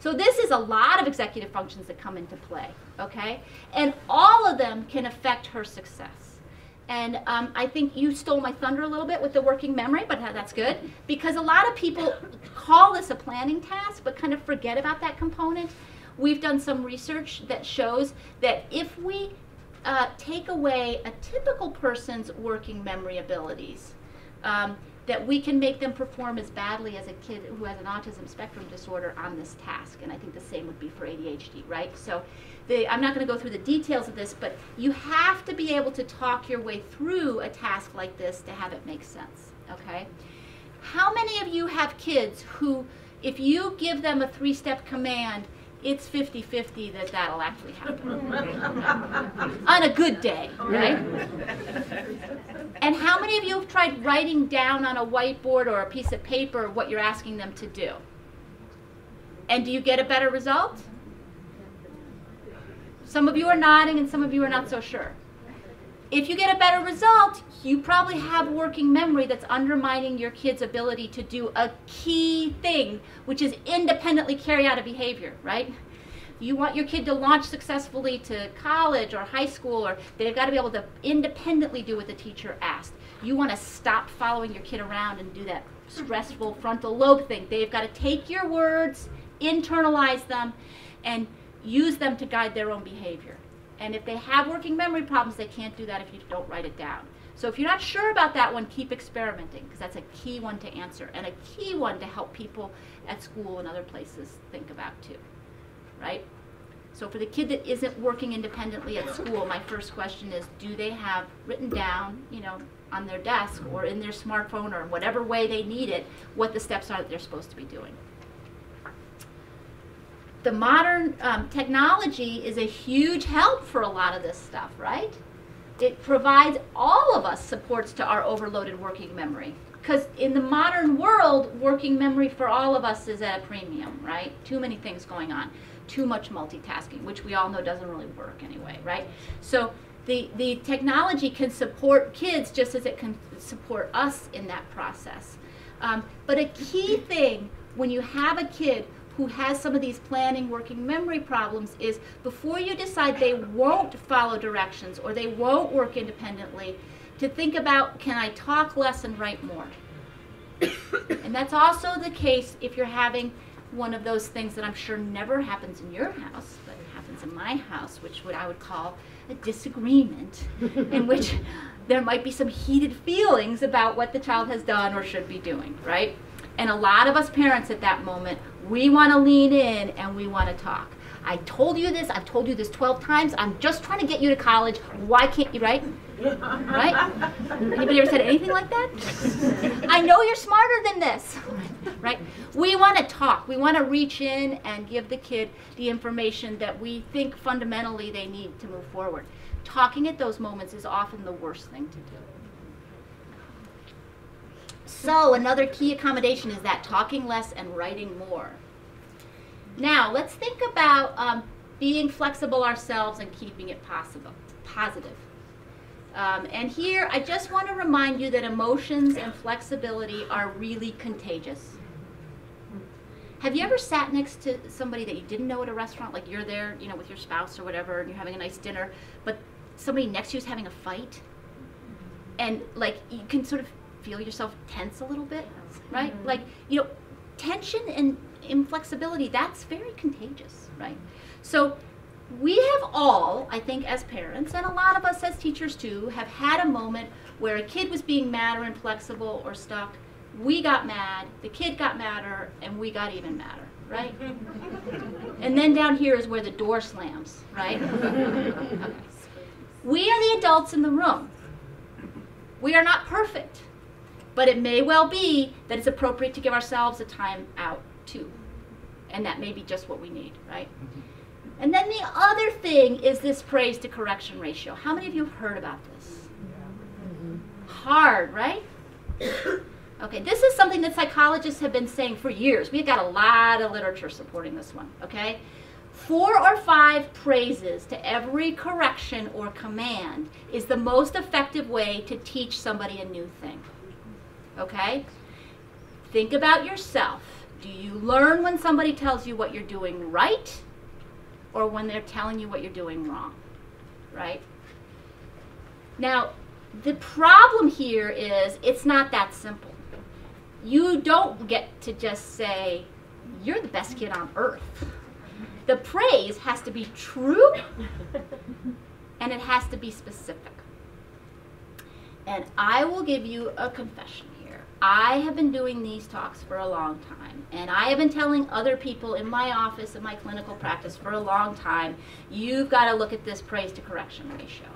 so this is a lot of executive functions that come into play okay and all of them can affect her success and um, i think you stole my thunder a little bit with the working memory but that's good. Because a lot of people call this a planning task but kind of forget about that component. We've done some research that shows that if we uh, take away a typical person's working memory abilities, um, that we can make them perform as badly as a kid who has an autism spectrum disorder on this task. And I think the same would be for ADHD, right? So the, I'm not going to go through the details of this, but you have to be able to talk your way through a task like this to have it make sense, okay? How many of you have kids who, if you give them a three step command, it's 50 50 that that'll actually happen on a good day, right? And how many of you have tried writing down on a whiteboard or a piece of paper what you're asking them to do? And do you get a better result? Some of you are nodding and some of you are not so sure. If you get a better result, you probably have working memory that's undermining your kid's ability to do a key thing, which is independently carry out a behavior, right? You want your kid to launch successfully to college or high school, or they've got to be able to independently do what the teacher asked. You want to stop following your kid around and do that stressful frontal lobe thing. They've got to take your words, internalize them, and use them to guide their own behavior. And if they have working memory problems, they can't do that if you don't write it down. So if you're not sure about that one, keep experimenting because that's a key one to answer and a key one to help people at school and other places think about too. Right? So for the kid that isn't working independently at school, my first question is do they have written down, you know, on their desk or in their smartphone or in whatever way they need it, what the steps are that they're supposed to be doing? The modern um, technology is a huge help for a lot of this stuff, right? It provides all of us supports to our overloaded working memory. Because in the modern world, working memory for all of us is at a premium, right? Too many things going on, too much multitasking, which we all know doesn't really work anyway, right? So the, the technology can support kids just as it can support us in that process. Um, but a key thing when you have a kid who has some of these planning working memory problems is before you decide they won't follow directions or they won't work independently, to think about can I talk less and write more? and that's also the case if you're having one of those things that I'm sure never happens in your house, but it happens in my house, which what I would call a disagreement, in which there might be some heated feelings about what the child has done or should be doing, right? And a lot of us parents at that moment we want to lean in and we want to talk. I told you this, I've told you this 12 times. I'm just trying to get you to college. Why can't you, right? Right? Anybody ever said anything like that? I know you're smarter than this. Right? We want to talk. We want to reach in and give the kid the information that we think fundamentally they need to move forward. Talking at those moments is often the worst thing to do. So another key accommodation is that talking less and writing more. Now let's think about um, being flexible ourselves and keeping it possible, positive. Um, and here I just want to remind you that emotions and flexibility are really contagious. Have you ever sat next to somebody that you didn't know at a restaurant, like you're there, you know, with your spouse or whatever, and you're having a nice dinner, but somebody next to you is having a fight, and like you can sort of feel yourself tense a little bit, right? Mm-hmm. Like, you know, tension and inflexibility, that's very contagious, right? So we have all, I think, as parents, and a lot of us as teachers too, have had a moment where a kid was being mad or inflexible or stuck. We got mad, the kid got madder, and we got even madder, right? And then down here is where the door slams, right? Okay. We are the adults in the room. We are not perfect, but it may well be that it's appropriate to give ourselves a time out too. And that may be just what we need, right? Mm-hmm. And then the other thing is this praise to correction ratio. How many of you have heard about this? Mm-hmm. Hard, right? Okay, this is something that psychologists have been saying for years. We've got a lot of literature supporting this one, okay? Four or five praises to every correction or command is the most effective way to teach somebody a new thing. Okay? Think about yourself. Do you learn when somebody tells you what you're doing right or when they're telling you what you're doing wrong? Right? Now, the problem here is it's not that simple. You don't get to just say, you're the best kid on earth. The praise has to be true and it has to be specific. And I will give you a confession. I have been doing these talks for a long time, and I have been telling other people in my office, and my clinical practice for a long time, you've got to look at this praise to correction ratio.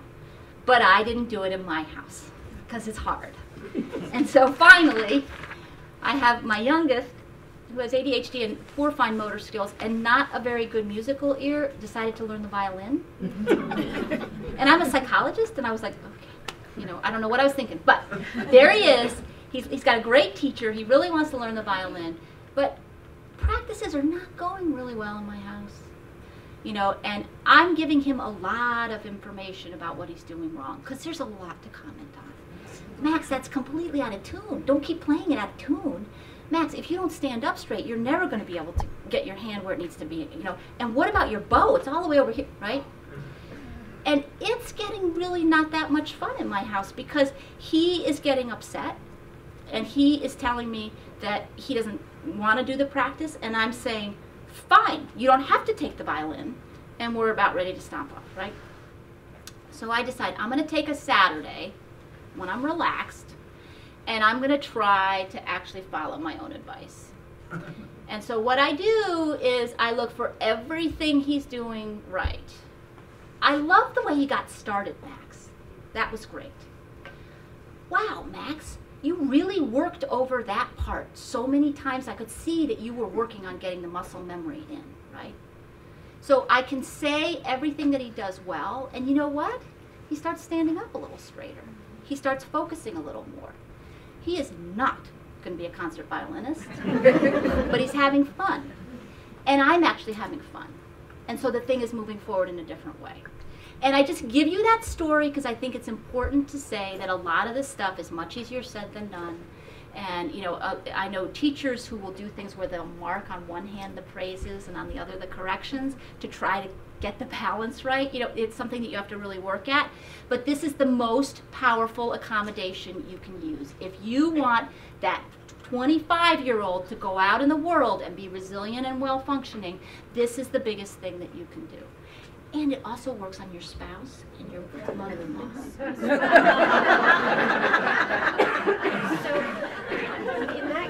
But I didn't do it in my house because it's hard. and so finally, I have my youngest, who has ADHD and poor fine motor skills and not a very good musical ear, decided to learn the violin. and I'm a psychologist, and I was like, okay, you know, I don't know what I was thinking, but there he is. He's, he's got a great teacher. He really wants to learn the violin, but practices are not going really well in my house. You know, and I'm giving him a lot of information about what he's doing wrong because there's a lot to comment on. Max, that's completely out of tune. Don't keep playing it out of tune. Max, if you don't stand up straight, you're never going to be able to get your hand where it needs to be, you know. And what about your bow? It's all the way over here, right? And it's getting really not that much fun in my house because he is getting upset and he is telling me that he doesn't want to do the practice and I'm saying, "Fine, you don't have to take the violin." And we're about ready to stomp off, right? So I decide I'm going to take a Saturday when I'm relaxed, and I'm going to try to actually follow my own advice. and so what I do is I look for everything he's doing right. I love the way he got started, Max. That was great. Wow, Max, you really worked over that part so many times. I could see that you were working on getting the muscle memory in, right? So I can say everything that he does well, and you know what? He starts standing up a little straighter he starts focusing a little more. He is not going to be a concert violinist, but he's having fun. And I'm actually having fun. And so the thing is moving forward in a different way. And I just give you that story because I think it's important to say that a lot of this stuff is much easier said than done. And you know, uh, I know teachers who will do things where they'll mark on one hand the praises and on the other the corrections to try to get the balance right. You know, it's something that you have to really work at. But this is the most powerful accommodation you can use. If you want that 25 year old to go out in the world and be resilient and well functioning, this is the biggest thing that you can do. And it also works on your spouse and your mother in law. so, in that,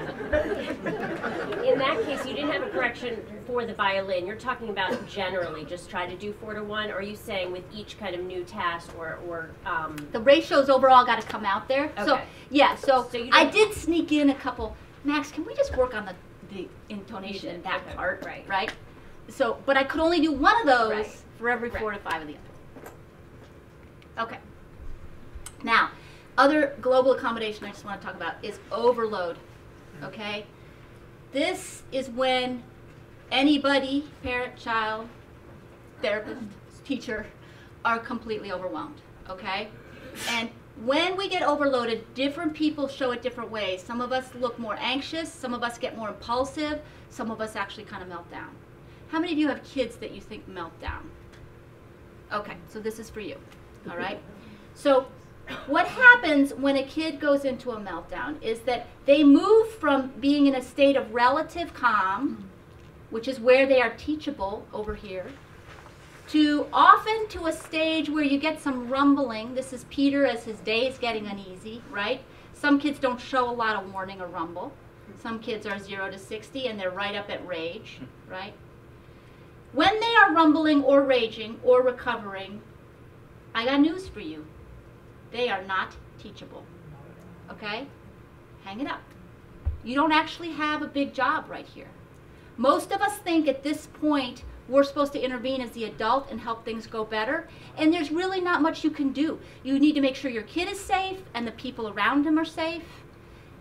in that case, you didn't have a correction for the violin. You're talking about generally just try to do four to one. Or are you saying with each kind of new task or, or um, the ratios overall got to come out there? Okay. So, yeah, so, So you I did sneak in a couple. Max, can we just work on the, the intonation in that okay, part? right. Right? So, but I could only do one of those Right. For every four to five of the other. Okay. Now, other global accommodation I just want to talk about is overload. Okay? This is when anybody, parent, child, therapist, teacher, are completely overwhelmed. Okay? And when we get overloaded, different people show it different ways. Some of us look more anxious, some of us get more impulsive, some of us actually kind of melt down. How many of you have kids that you think melt down? Okay, so this is for you. All right? So, what happens when a kid goes into a meltdown is that they move from being in a state of relative calm, which is where they are teachable over here, to often to a stage where you get some rumbling. This is Peter as his day is getting uneasy, right? Some kids don't show a lot of warning or rumble. Some kids are 0 to 60 and they're right up at rage, right? When they are rumbling or raging or recovering, I got news for you. They are not teachable. Okay? Hang it up. You don't actually have a big job right here. Most of us think at this point we're supposed to intervene as the adult and help things go better, and there's really not much you can do. You need to make sure your kid is safe and the people around him are safe.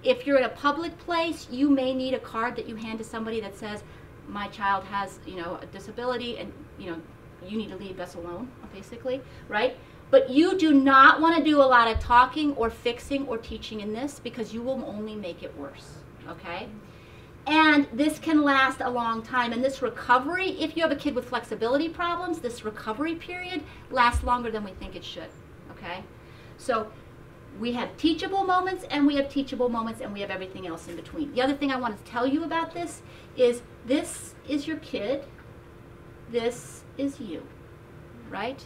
If you're in a public place, you may need a card that you hand to somebody that says, "My child has, you know, a disability, and you know, you need to leave us alone," basically, right? But you do not want to do a lot of talking or fixing or teaching in this because you will only make it worse okay? And this can last a long time. And this recovery, if you have a kid with flexibility problems, this recovery period lasts longer than we think it should, okay? So we have teachable moments and we have teachable moments and we have everything else in between. The other thing I want to tell you about this is this is your kid, this is you, right?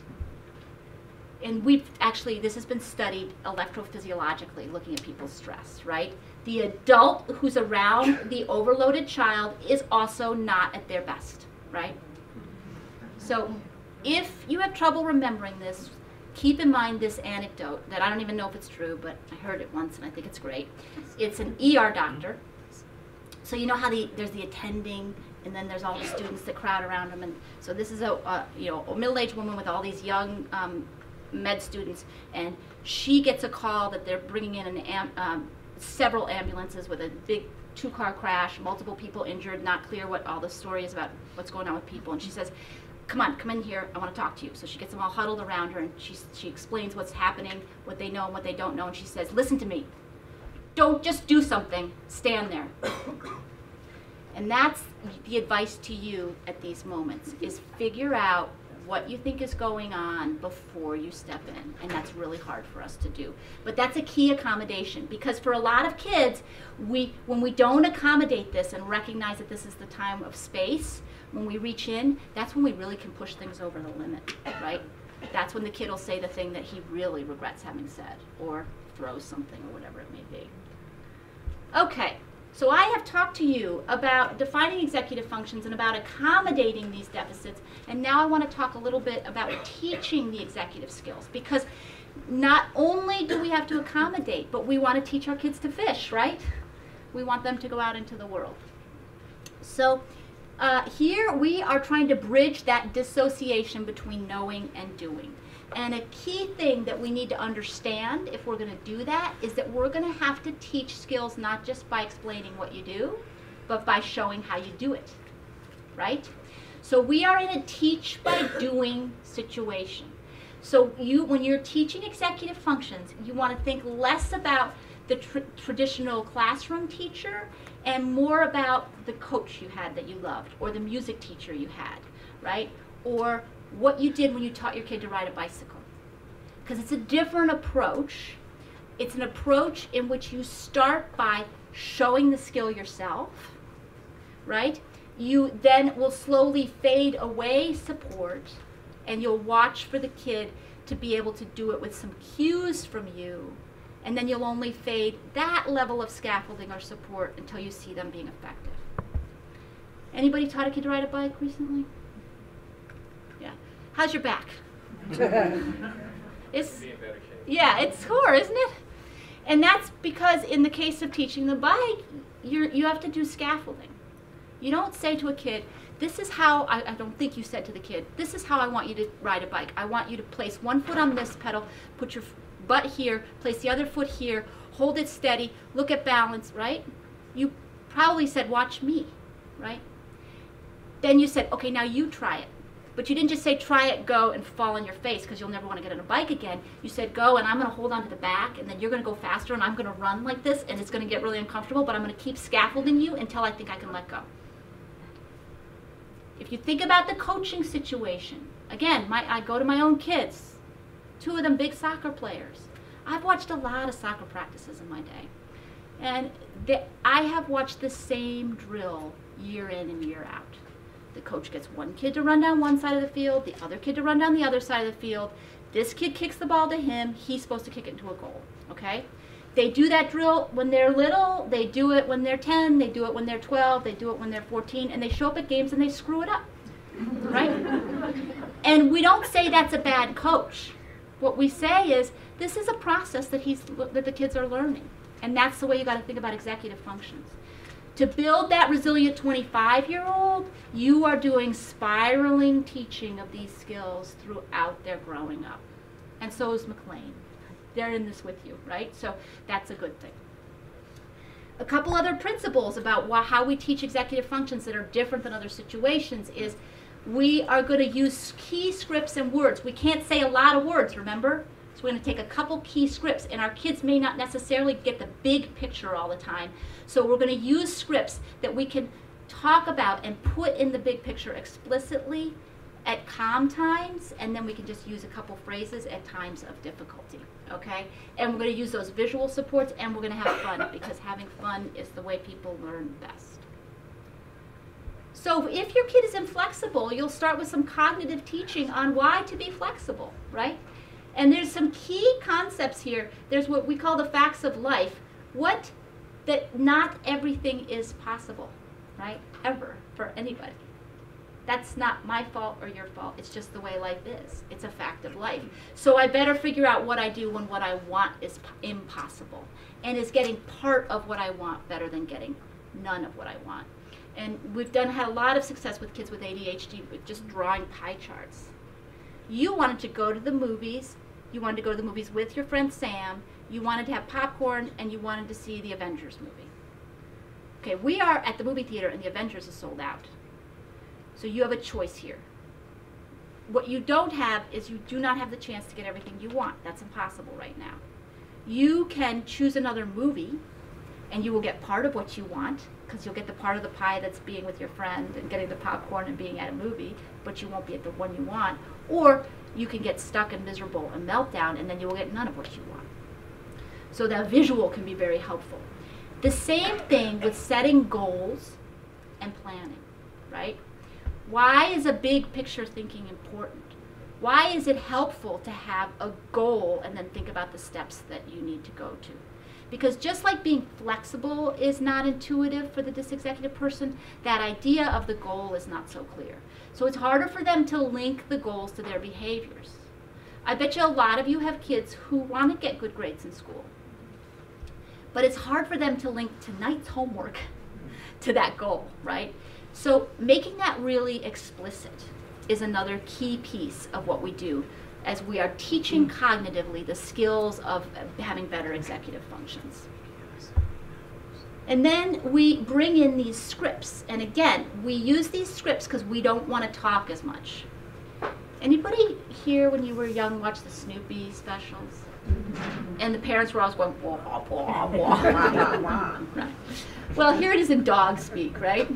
And we've actually, this has been studied electrophysiologically, looking at people's stress, right? the adult who's around the overloaded child is also not at their best, right? So if you have trouble remembering this, keep in mind this anecdote that I don't even know if it's true, but I heard it once and I think it's great. It's an ER doctor. So you know how the, there's the attending and then there's all the students that crowd around him. And so this is a, a you know a middle-aged woman with all these young um, med students, and she gets a call that they're bringing in an um, several ambulances with a big two car crash, multiple people injured, not clear what all the story is about what's going on with people. And she says, Come on, come in here, I want to talk to you. So she gets them all huddled around her and she, she explains what's happening, what they know and what they don't know. And she says, Listen to me. Don't just do something, stand there. and that's the advice to you at these moments is figure out what you think is going on before you step in. And that's really hard for us to do. But that's a key accommodation because for a lot of kids, we when we don't accommodate this and recognize that this is the time of space, when we reach in, that's when we really can push things over the limit, right? That's when the kid will say the thing that he really regrets having said or throws something or whatever it may be. Okay, so I have talked to you about defining executive functions and about accommodating these deficits, and now I want to talk a little bit about teaching the executive skills because not only do we have to accommodate, but we want to teach our kids to fish, right? We want them to go out into the world. So uh, here we are trying to bridge that dissociation between knowing and doing. And a key thing that we need to understand if we're going to do that is that we're going to have to teach skills not just by explaining what you do, but by showing how you do it. Right? So we are in a teach by doing situation. So you when you're teaching executive functions, you want to think less about the tr traditional classroom teacher and more about the coach you had that you loved or the music teacher you had, right? Or what you did when you taught your kid to ride a bicycle. Because it's a different approach. It's an approach in which you start by showing the skill yourself, right? You then will slowly fade away support and you'll watch for the kid to be able to do it with some cues from you. And then you'll only fade that level of scaffolding or support until you see them being effective. Anybody taught a kid to ride a bike recently? Yeah. How's your back? it's yeah, it's sore, isn't it? And that's because in the case of teaching the bike, you you have to do scaffolding. You don't say to a kid, this is how, I, I, don't think you said to the kid, this is how I want you to ride a bike. I want you to place one foot on this pedal, put your butt here, place the other foot here, hold it steady, look at balance, right? You probably said, watch me, right? Then you said, okay, now you try it. But you didn't just say try it, go, and fall on your face because you'll never want to get on a bike again. You said go, and I'm going to hold on to the back, and then you're going to go faster, and I'm going to run like this, and it's going to get really uncomfortable, but I'm going to keep scaffolding you until I think I can let go. If you think about the coaching situation, again, my, I go to my own kids, two of them big soccer players. I've watched a lot of soccer practices in my day. And I have watched the same drill year in and year out. The coach gets one kid to run down one side of the field, the other kid to run down the other side of the field. This kid kicks the ball to him. He's supposed to kick it into a goal. Okay? They do that drill when they're little, they do it when they're 10, they do it when they're 12, they do it when they're 14, and they show up at games and they screw it up. Right? and we don't say that's a bad coach. What we say is this is a process that he's that the kids are learning. And that's the way you got to think about executive functions. To build that resilient 25 year old, you are doing spiraling teaching of these skills throughout their growing up. And so is McLean. They're in this with you, right? So that's a good thing. A couple other principles about how we teach executive functions that are different than other situations is we are going to use key scripts and words. We can't say a lot of words, remember? So we're going to take a couple key scripts, and our kids may not necessarily get the big picture all the time. So we're going to use scripts that we can talk about and put in the big picture explicitly at calm times, and then we can just use a couple phrases at times of difficulty. Okay? And we're going to use those visual supports, and we're going to have fun because having fun is the way people learn best. So if your kid is inflexible, you'll start with some cognitive teaching on why to be flexible, right? And there's some key concepts here. There's what we call the facts of life. What that not everything is possible, right? Ever for anybody. That's not my fault or your fault. It's just the way life is. It's a fact of life. So I better figure out what I do when what I want is impossible. And is getting part of what I want better than getting none of what I want. And we've done had a lot of success with kids with ADHD with just drawing pie charts. You wanted to go to the movies. You wanted to go to the movies with your friend Sam. You wanted to have popcorn and you wanted to see the Avengers movie. Okay, we are at the movie theater and the Avengers is sold out. So you have a choice here. What you don't have is you do not have the chance to get everything you want. That's impossible right now. You can choose another movie and you will get part of what you want because you'll get the part of the pie that's being with your friend and getting the popcorn and being at a movie, but you won't be at the one you want. Or you can get stuck and miserable and meltdown and then you will get none of what you want. So that visual can be very helpful. The same thing with setting goals and planning, right? Why is a big picture thinking important? Why is it helpful to have a goal and then think about the steps that you need to go to? Because just like being flexible is not intuitive for the dysexecutive person, that idea of the goal is not so clear. So it's harder for them to link the goals to their behaviors. I bet you a lot of you have kids who want to get good grades in school. But it's hard for them to link tonight's homework to that goal, right? So making that really explicit is another key piece of what we do as we are teaching cognitively the skills of having better executive functions. And then we bring in these scripts. And again, we use these scripts because we don't want to talk as much. Anybody here when you were young watch the Snoopy specials? And the parents were always going, blah, blah, blah, blah. right. Well, here it is in dog speak, right?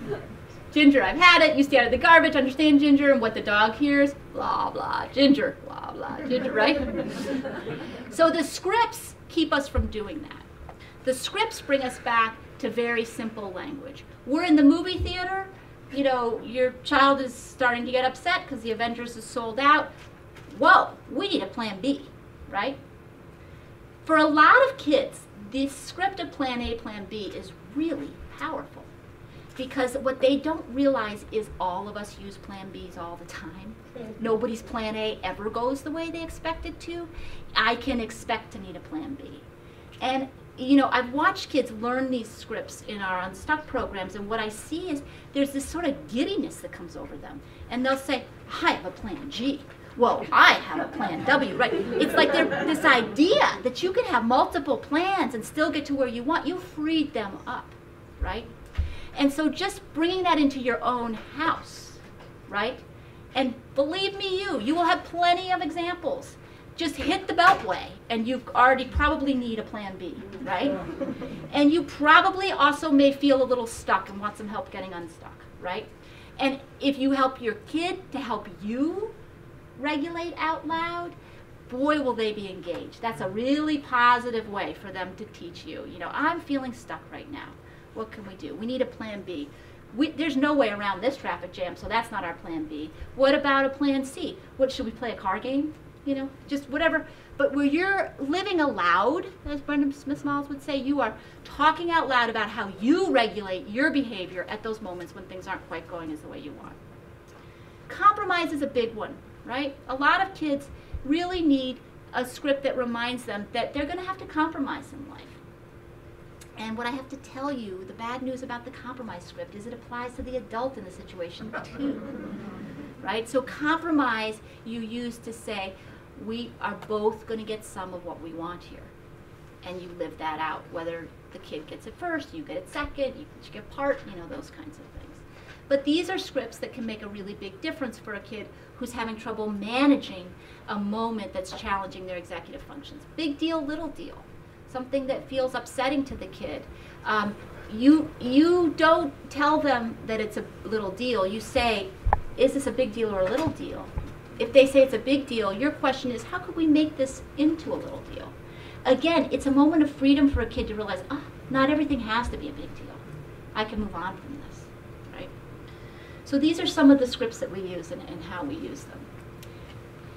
Ginger, I've had it. You stay out of the garbage, understand Ginger, and what the dog hears, blah, blah, Ginger, blah, blah, Ginger, right? so the scripts keep us from doing that. The scripts bring us back to very simple language. We're in the movie theater, you know, your child is starting to get upset because the Avengers is sold out. Whoa, we need a plan B, right? For a lot of kids, the script of plan A, plan B is really powerful because what they don't realize is all of us use plan Bs all the time. Mm-hmm. Nobody's plan A ever goes the way they expect it to. I can expect to need a plan B. And you know, I've watched kids learn these scripts in our Unstuck programs, and what I see is there's this sort of giddiness that comes over them. And they'll say, I have a plan G. Well, I have a plan W, right? It's like this idea that you can have multiple plans and still get to where you want. You freed them up, right? And so just bringing that into your own house, right? And believe me, you, you will have plenty of examples. Just hit the beltway, and you already probably need a plan B, right? And you probably also may feel a little stuck and want some help getting unstuck, right? And if you help your kid to help you regulate out loud, boy, will they be engaged. That's a really positive way for them to teach you. You know, I'm feeling stuck right now. What can we do? We need a plan B. We, there's no way around this traffic jam, so that's not our plan B. What about a plan C? What should we play a car game? You know, just whatever But where you're living aloud, as Brenda Smith Myles would say, you are talking out loud about how you regulate your behavior at those moments when things aren't quite going as the way you want. Compromise is a big one, right? A lot of kids really need a script that reminds them that they're going to have to compromise in life. And what I have to tell you, the bad news about the compromise script is it applies to the adult in the situation too. Right? So compromise you use to say, we are both going to get some of what we want here. And you live that out, whether the kid gets it first, you get it second, you each get part, you know, those kinds of things. But these are scripts that can make a really big difference for a kid who's having trouble managing a moment that's challenging their executive functions. Big deal, little deal. Something that feels upsetting to the kid. Um, you, you don't tell them that it's a little deal. You say, is this a big deal or a little deal? If they say it's a big deal, your question is, how could we make this into a little deal? Again, it's a moment of freedom for a kid to realize, oh, not everything has to be a big deal. I can move on from this, right? So these are some of the scripts that we use and, and how we use them.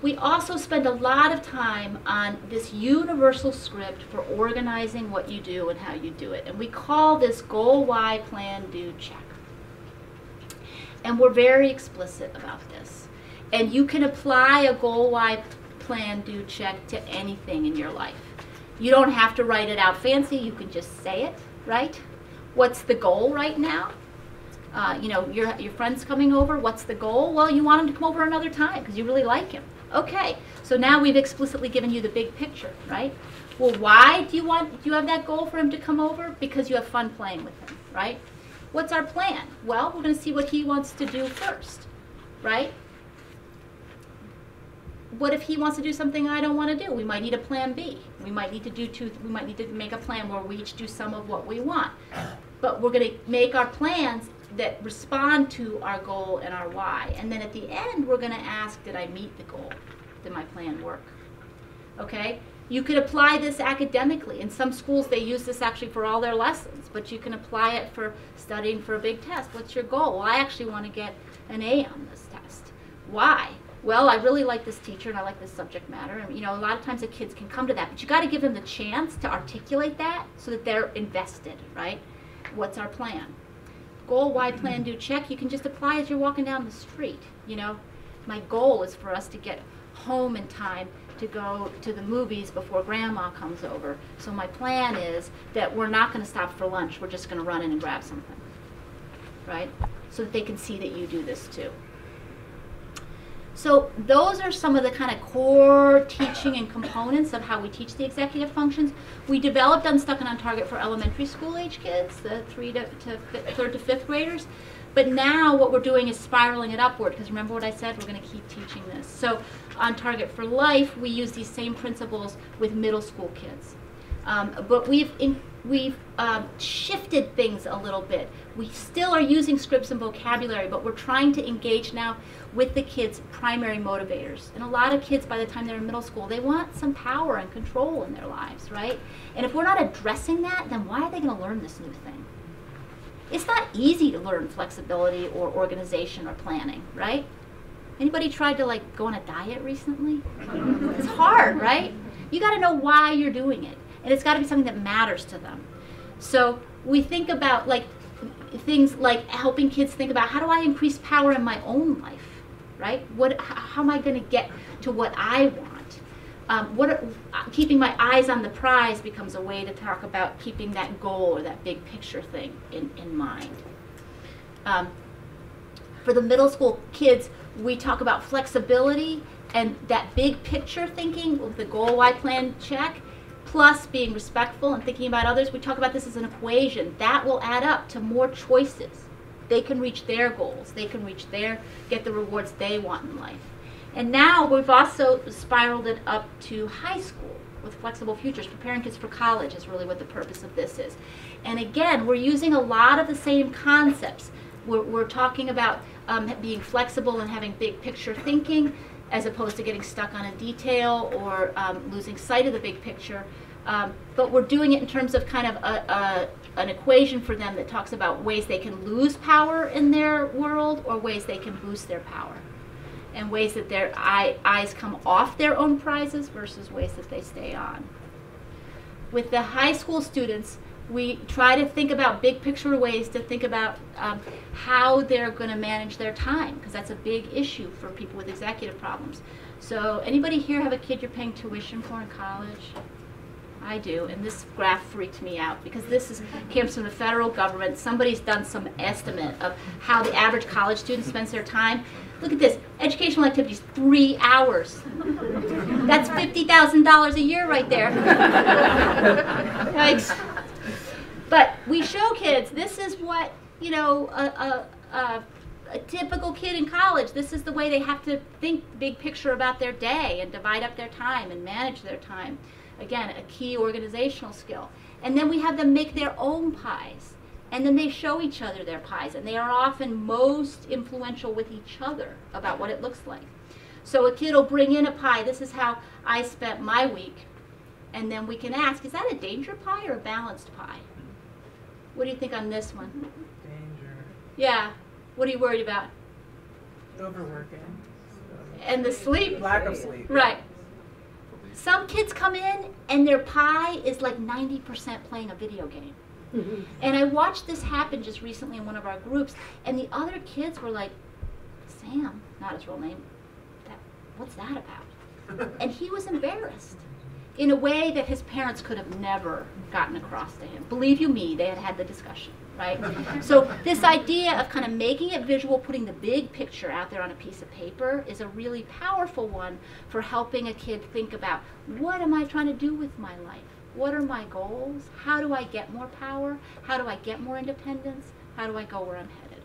We also spend a lot of time on this universal script for organizing what you do and how you do it. And we call this goal, why, plan, do, check. And we're very explicit about this. And you can apply a goal, why, plan, do, check to anything in your life. You don't have to write it out fancy, you can just say it, right? What's the goal right now? Uh, you know, your, your friend's coming over, what's the goal? Well, you want him to come over another time because you really like him. Okay, so now we've explicitly given you the big picture, right? Well, why do you want, do you have that goal for him to come over? Because you have fun playing with him, right? What's our plan? Well, we're going to see what he wants to do first, right? what if he wants to do something I don't want to do? We might need a plan B. We might need to do two, we might need to make a plan where we each do some of what we want. But we're going to make our plans that respond to our goal and our why. And then at the end, we're going to ask, did I meet the goal? Did my plan work? Okay? You could apply this academically. In some schools, they use this actually for all their lessons, but you can apply it for studying for a big test. What's your goal? Well, I actually want to get an A on this test. Why? well, I really like this teacher and I like this subject matter. And, you know, a lot of times the kids can come to that, but you got to give them the chance to articulate that so that they're invested, right? What's our plan? Goal, why, plan, do, check. You can just apply as you're walking down the street. You know, my goal is for us to get home in time to go to the movies before grandma comes over. So my plan is that we're not going to stop for lunch. We're just going to run in and grab something, right? So that they can see that you do this too. So those are some of the kind of core teaching and components of how we teach the executive functions. We developed Unstuck and on Target for elementary school age kids, the three to, to third to fifth graders. But now what we're doing is spiraling it upward because remember what I said, we're going to keep teaching this. So on Target for Life, we use these same principles with middle school kids. Um, but we've in, we've uh, shifted things a little bit. We still are using scripts and vocabulary, but we're trying to engage now with the kids' primary motivators. And a lot of kids, by the time they're in middle school, they want some power and control in their lives, right? And if we're not addressing that, then why are they going to learn this new thing? It's not easy to learn flexibility or organization or planning, right? Anybody tried to like go on a diet recently? It's hard, right? You got to know why you're doing it and it's got to be something that matters to them. So we think about like things like helping kids think about how do I increase power in my own life, right? What, how am I going to get to what I want? Um, what keeping my eyes on the prize becomes a way to talk about keeping that goal or that big picture thing in, in mind. Um, for the middle school kids, we talk about flexibility and that big picture thinking, the goal, why, plan, check, plus being respectful and thinking about others, we talk about this as an equation. That will add up to more choices. They can reach their goals. They can reach their, get the rewards they want in life. And now we've also spiraled it up to high school with flexible futures. Preparing kids for college is really what the purpose of this is. And again, we're using a lot of the same concepts. We're, we're talking about um, being flexible and having big picture thinking as opposed to getting stuck on a detail or um, losing sight of the big picture. Um, but we're doing it in terms of kind of a, a, an equation for them that talks about ways they can lose power in their world or ways they can boost their power. and ways that their eye, eyes come off their own prizes versus ways that they stay on. With the high school students, we try to think about big picture ways to think about um, how they're going to manage their time because that's a big issue for people with executive problems. So anybody here have a kid you're paying tuition for in college? I do, and this graph freaked me out because this is comes from the federal government. Somebody's done some estimate of how the average college student spends their time. Look at this, educational activities, three hours. That's $50,000 a year right there. Yikes. But we show kids, this is what, you know, a, a, a, a typical kid in college, this is the way they have to think big picture about their day and divide up their time and manage their time. Again, a key organizational skill. And then we have them make their own pies. And then they show each other their pies. And they are often most influential with each other about what it looks like. So a kid will bring in a pie. This is how I spent my week. And then we can ask, is that a danger pie or a balanced pie? What do you think on this one? Danger. Yeah. What are you worried about? Overworking. And the sleep? Lack of sleep. Right. Some kids come in and their pie is like 90% playing a video game. Mm-hmm. And I watched this happen just recently in one of our groups, and the other kids were like, Sam, not his real name, that, what's that about? and he was embarrassed in a way that his parents could have never gotten across to him. Believe you me, they had had the discussion, right? so this idea of kind of making it visual, putting the big picture out there on a piece of paper is a really powerful one for helping a kid think about what am I trying to do with my life? What are my goals? How do I get more power? How do I get more independence? How do I go where I'm headed?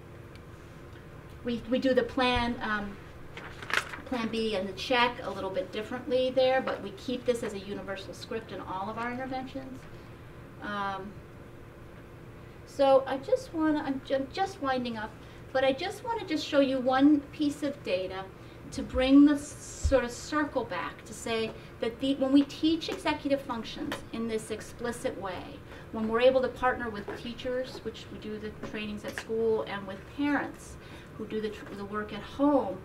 We, we do the plan, um, plan B and the check a little bit differently there, but we keep this as a universal script in all of our interventions. Um, so I just want to, I'm ju- just winding up, but I just want to just show you one piece of data to bring the sort of circle back to say that the, when we teach executive functions in this explicit way, when we're able to partner with teachers, which we do the trainings at school, and with parents who do the, the work at home,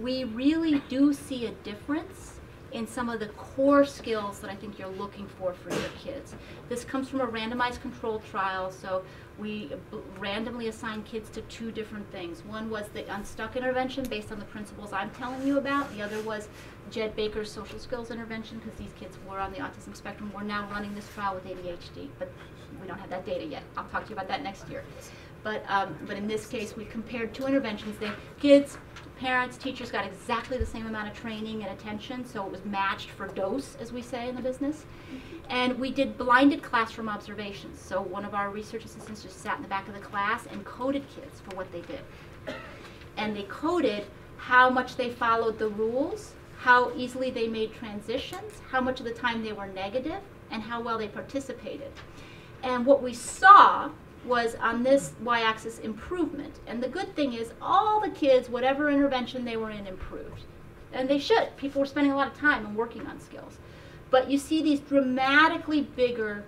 we really do see a difference in some of the core skills that I think you're looking for for your kids. This comes from a randomized controlled trial, so we randomly assigned kids to two different things. One was the unstuck intervention based on the principles I'm telling you about. The other was Jed Baker's social skills intervention because these kids were on the autism spectrum. We're now running this trial with ADHD, but we don't have that data yet. I'll talk to you about that next year. But, um, but in this case, we compared two interventions. The kids, parents, teachers got exactly the same amount of training and attention, so it was matched for dose, as we say in the business. And we did blinded classroom observations. So one of our research assistants just sat in the back of the class and coded kids for what they did. And they coded how much they followed the rules, how easily they made transitions, how much of the time they were negative, and how well they participated. And what we saw was on this y-axis improvement. And the good thing is all the kids, whatever intervention they were in, improved. And they should. People were spending a lot of time and working on skills. But you see these dramatically bigger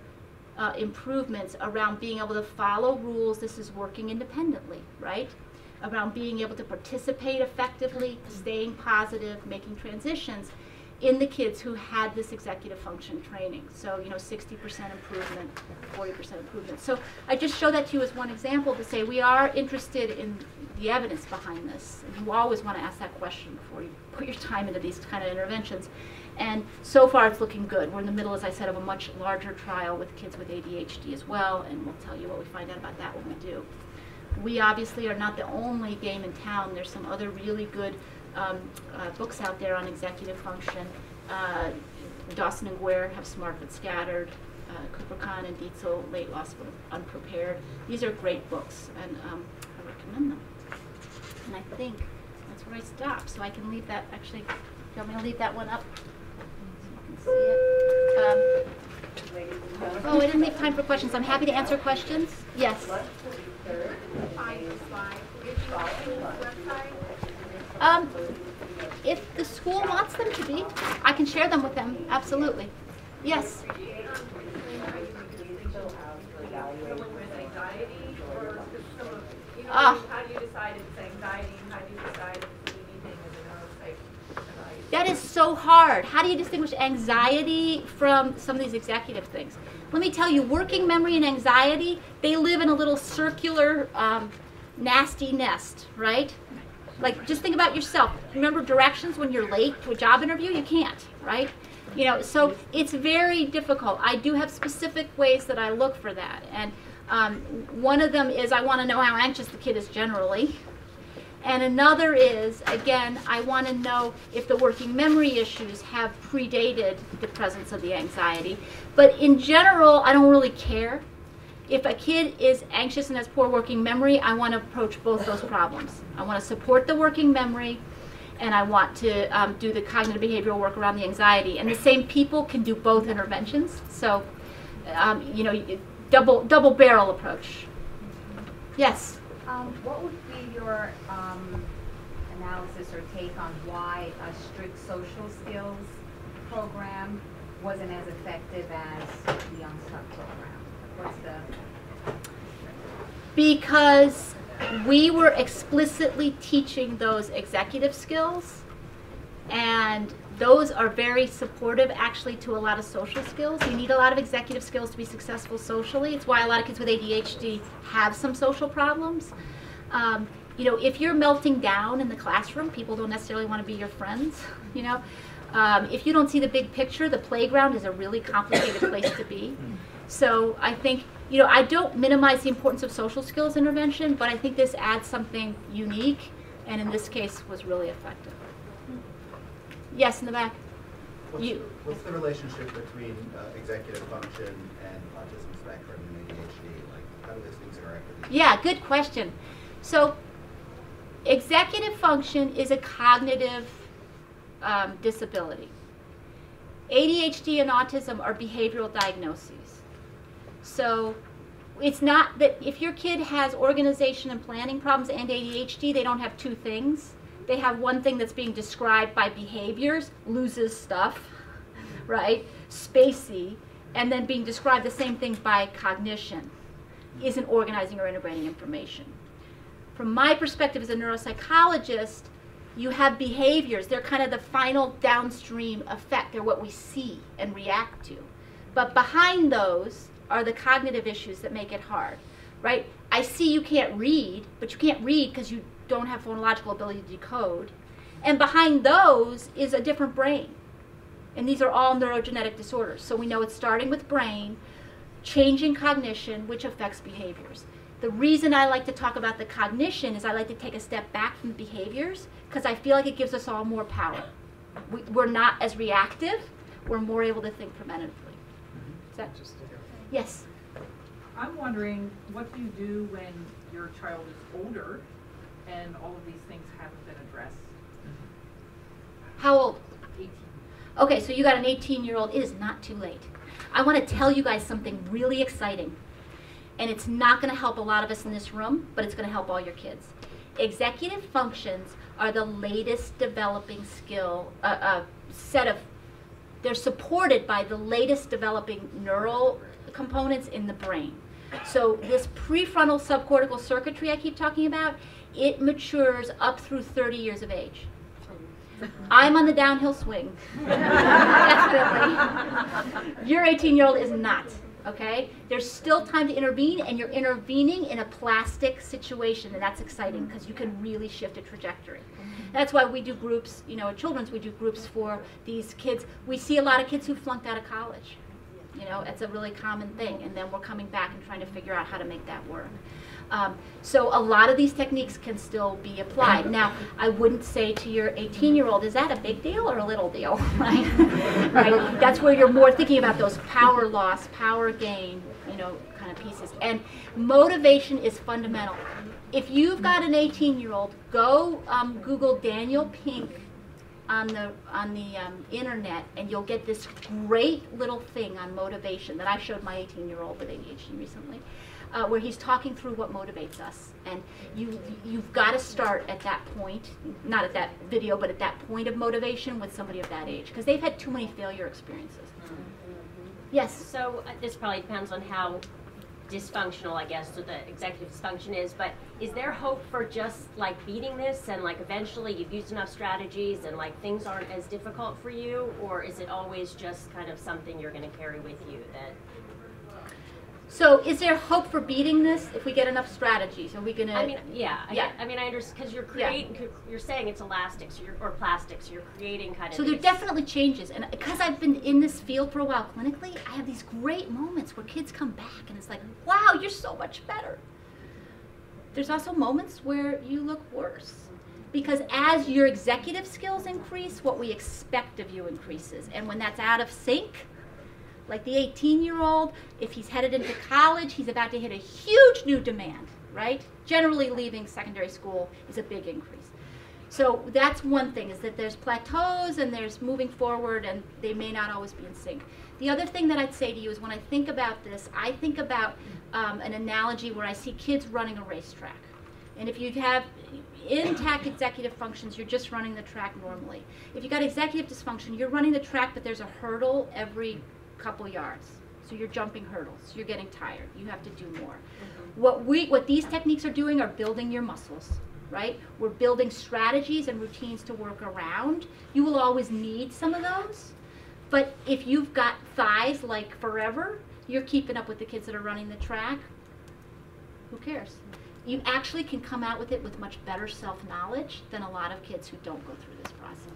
uh, improvements around being able to follow rules. This is working independently, right? Around being able to participate effectively, staying positive, making transitions in the kids who had this executive function training. So, you know, 60% improvement, 40% improvement. So I just show that to you as one example to say we are interested in the evidence behind this. And you always want to ask that question before you put your time into these kind of interventions. And so far it's looking good. We're in the middle, as I said, of a much larger trial with kids with ADHD as well, and we'll tell you what we find out about that when we do. We obviously are not the only game in town. There's some other really good um, uh, books out there on executive function. Uh, Dawson and Guare have Smart but Scattered. Uh, Cooper Kahn and Dietzel, Late Lost but Unprepared. These are great books, and um, I recommend them. And I think that's where I stop. So I can leave that, actually, do you want me to leave that one up? So you can see it. Um, oh, I didn't leave time for questions. I'm happy to answer questions. Yes. Um, if the school wants them to be, I can share them with them, absolutely. Yes. Ah. That is so hard. How do you distinguish anxiety from some of these executive things? Let me tell you, working memory and anxiety, they live in a little circular, um, nasty nest, right? Like, just think about yourself. Remember directions when you're late to a job interview? You can't, right? You know, so it's very difficult. I do have specific ways that I look for that. And um, one of them is I want to know how anxious the kid is generally. And another is, again, I want to know if the working memory issues have predated the presence of the anxiety. But in general, I don't really care. If a kid is anxious and has poor working memory, I want to approach both those problems. I want to support the working memory, and I want to um, do the cognitive behavioral work around the anxiety. And the same people can do both interventions. So, um, you know, double double barrel approach. Yes. Um, what would be your um, analysis or take on why a strict social skills program wasn't as effective as the Unstuck program? What's the because we were explicitly teaching those executive skills and those are very supportive actually to a lot of social skills. You need a lot of executive skills to be successful socially. It's why a lot of kids with ADHD have some social problems. Um, you know, if you're melting down in the classroom, people don't necessarily want to be your friends, you know. Um, if you don't see the big picture, the playground is a really complicated place to be. So I think, you know, I don't minimize the importance of social skills intervention, but I think this adds something unique, and in this case was really effective. Yes, in the back. What's, You. what's the relationship between uh, executive function and autism spectrum and ADHD? Like, how do those things interact with each other? Yeah, good question. So, executive function is a cognitive um, disability. ADHD and autism are behavioral diagnoses. So, it's not that if your kid has organization and planning problems and ADHD, they don't have two things. They have one thing that's being described by behaviors, loses stuff, right? Spacey, and then being described the same thing by cognition, isn't organizing or integrating information. From my perspective as a neuropsychologist, you have behaviors. They're kind of the final downstream effect. They're what we see and react to. But behind those are the cognitive issues that make it hard, right? I see you can't read, but you can't read because you don't have phonological ability to decode. And behind those is a different brain. And these are all neurogenetic disorders. So we know it's starting with brain, changing cognition, which affects behaviors. The reason I like to talk about the cognition is I like to take a step back from behaviors because I feel like it gives us all more power. We, we're not as reactive, we're more able to think preventatively. Is that, yes? I'm wondering, what do you do when your child is older and all of these things haven't been addressed? How old? 18. Okay, so you got an 18 year old. It is not too late. I want to tell you guys something really exciting. And it's not going to help a lot of us in this room, but it's going to help all your kids. Executive functions are the latest developing skill, uh, uh, set of, they're supported by the latest developing neural components in the brain. So this prefrontal subcortical circuitry I keep talking about, it matures up through 30 years of age. I'm on the downhill swing. Definitely. Your 18 year old is not. Okay? There's still time to intervene, and you're intervening in a plastic situation, and that's exciting because you can really shift a trajectory. That's why we do groups, you know, at Children's, we do groups for these kids. We see a lot of kids who flunked out of college. You know, it's a really common thing, and then we're coming back and trying to figure out how to make that work. Um, so a lot of these techniques can still be applied. Now, I wouldn't say to your 18-year-old, is that a big deal or a little deal, right? right? That's where you're more thinking about those power loss, power gain, you know, kind of pieces. And motivation is fundamental. If you've got an 18-year-old, go um, Google Daniel Pink on the on the um, internet, and you'll get this great little thing on motivation that I showed my 18-year-old with ADHD recently uh, where he's talking through what motivates us. And you, you've got to start at that point, not at that video, but at that point of motivation with somebody of that age, because they've had too many failure experiences. Yes? So uh, this probably depends on how dysfunctional, I guess, so the executive dysfunction is, but is there hope for just like beating this and like eventually you've used enough strategies and like things aren't as difficult for you? Or is it always just kind of something you're going to carry with you that So is there hope for beating this if we get enough strategies? Are we gonna? I mean, yeah, Yeah. get- I mean, I understand because you're Yeah. creating, you're saying it's elastics or, you're, or plastics. You're creating kind of. So there these- definitely changes, and because I've been in this field for a while clinically, I have these great moments where kids come back and it's like, "Wow, you're so much better." There's also moments where you look worse, because as your executive skills increase, what we expect of you increases, and when that's out of sync, like the 18-year-old, if he's headed into college, he's about to hit a huge new demand, right? Generally, leaving secondary school is a big increase. So that's one thing is that there's plateaus and there's moving forward and they may not always be in sync. The other thing that I'd say to you is when I think about this, I think about um, an analogy where I see kids running a racetrack. And if you have intact executive functions, you're just running the track normally. If you've got executive dysfunction, you're running the track, but there's a hurdle every couple yards. So you're jumping hurdles. You're getting tired. You have to do more. Mm-hmm. What we what these techniques are doing are building your muscles, right? We're building strategies and routines to work around. You will always need some of those. But if you've got thighs like forever, you're keeping up with the kids that are running the track. Who cares? You actually can come out with it with much better self-knowledge than a lot of kids who don't go through this process.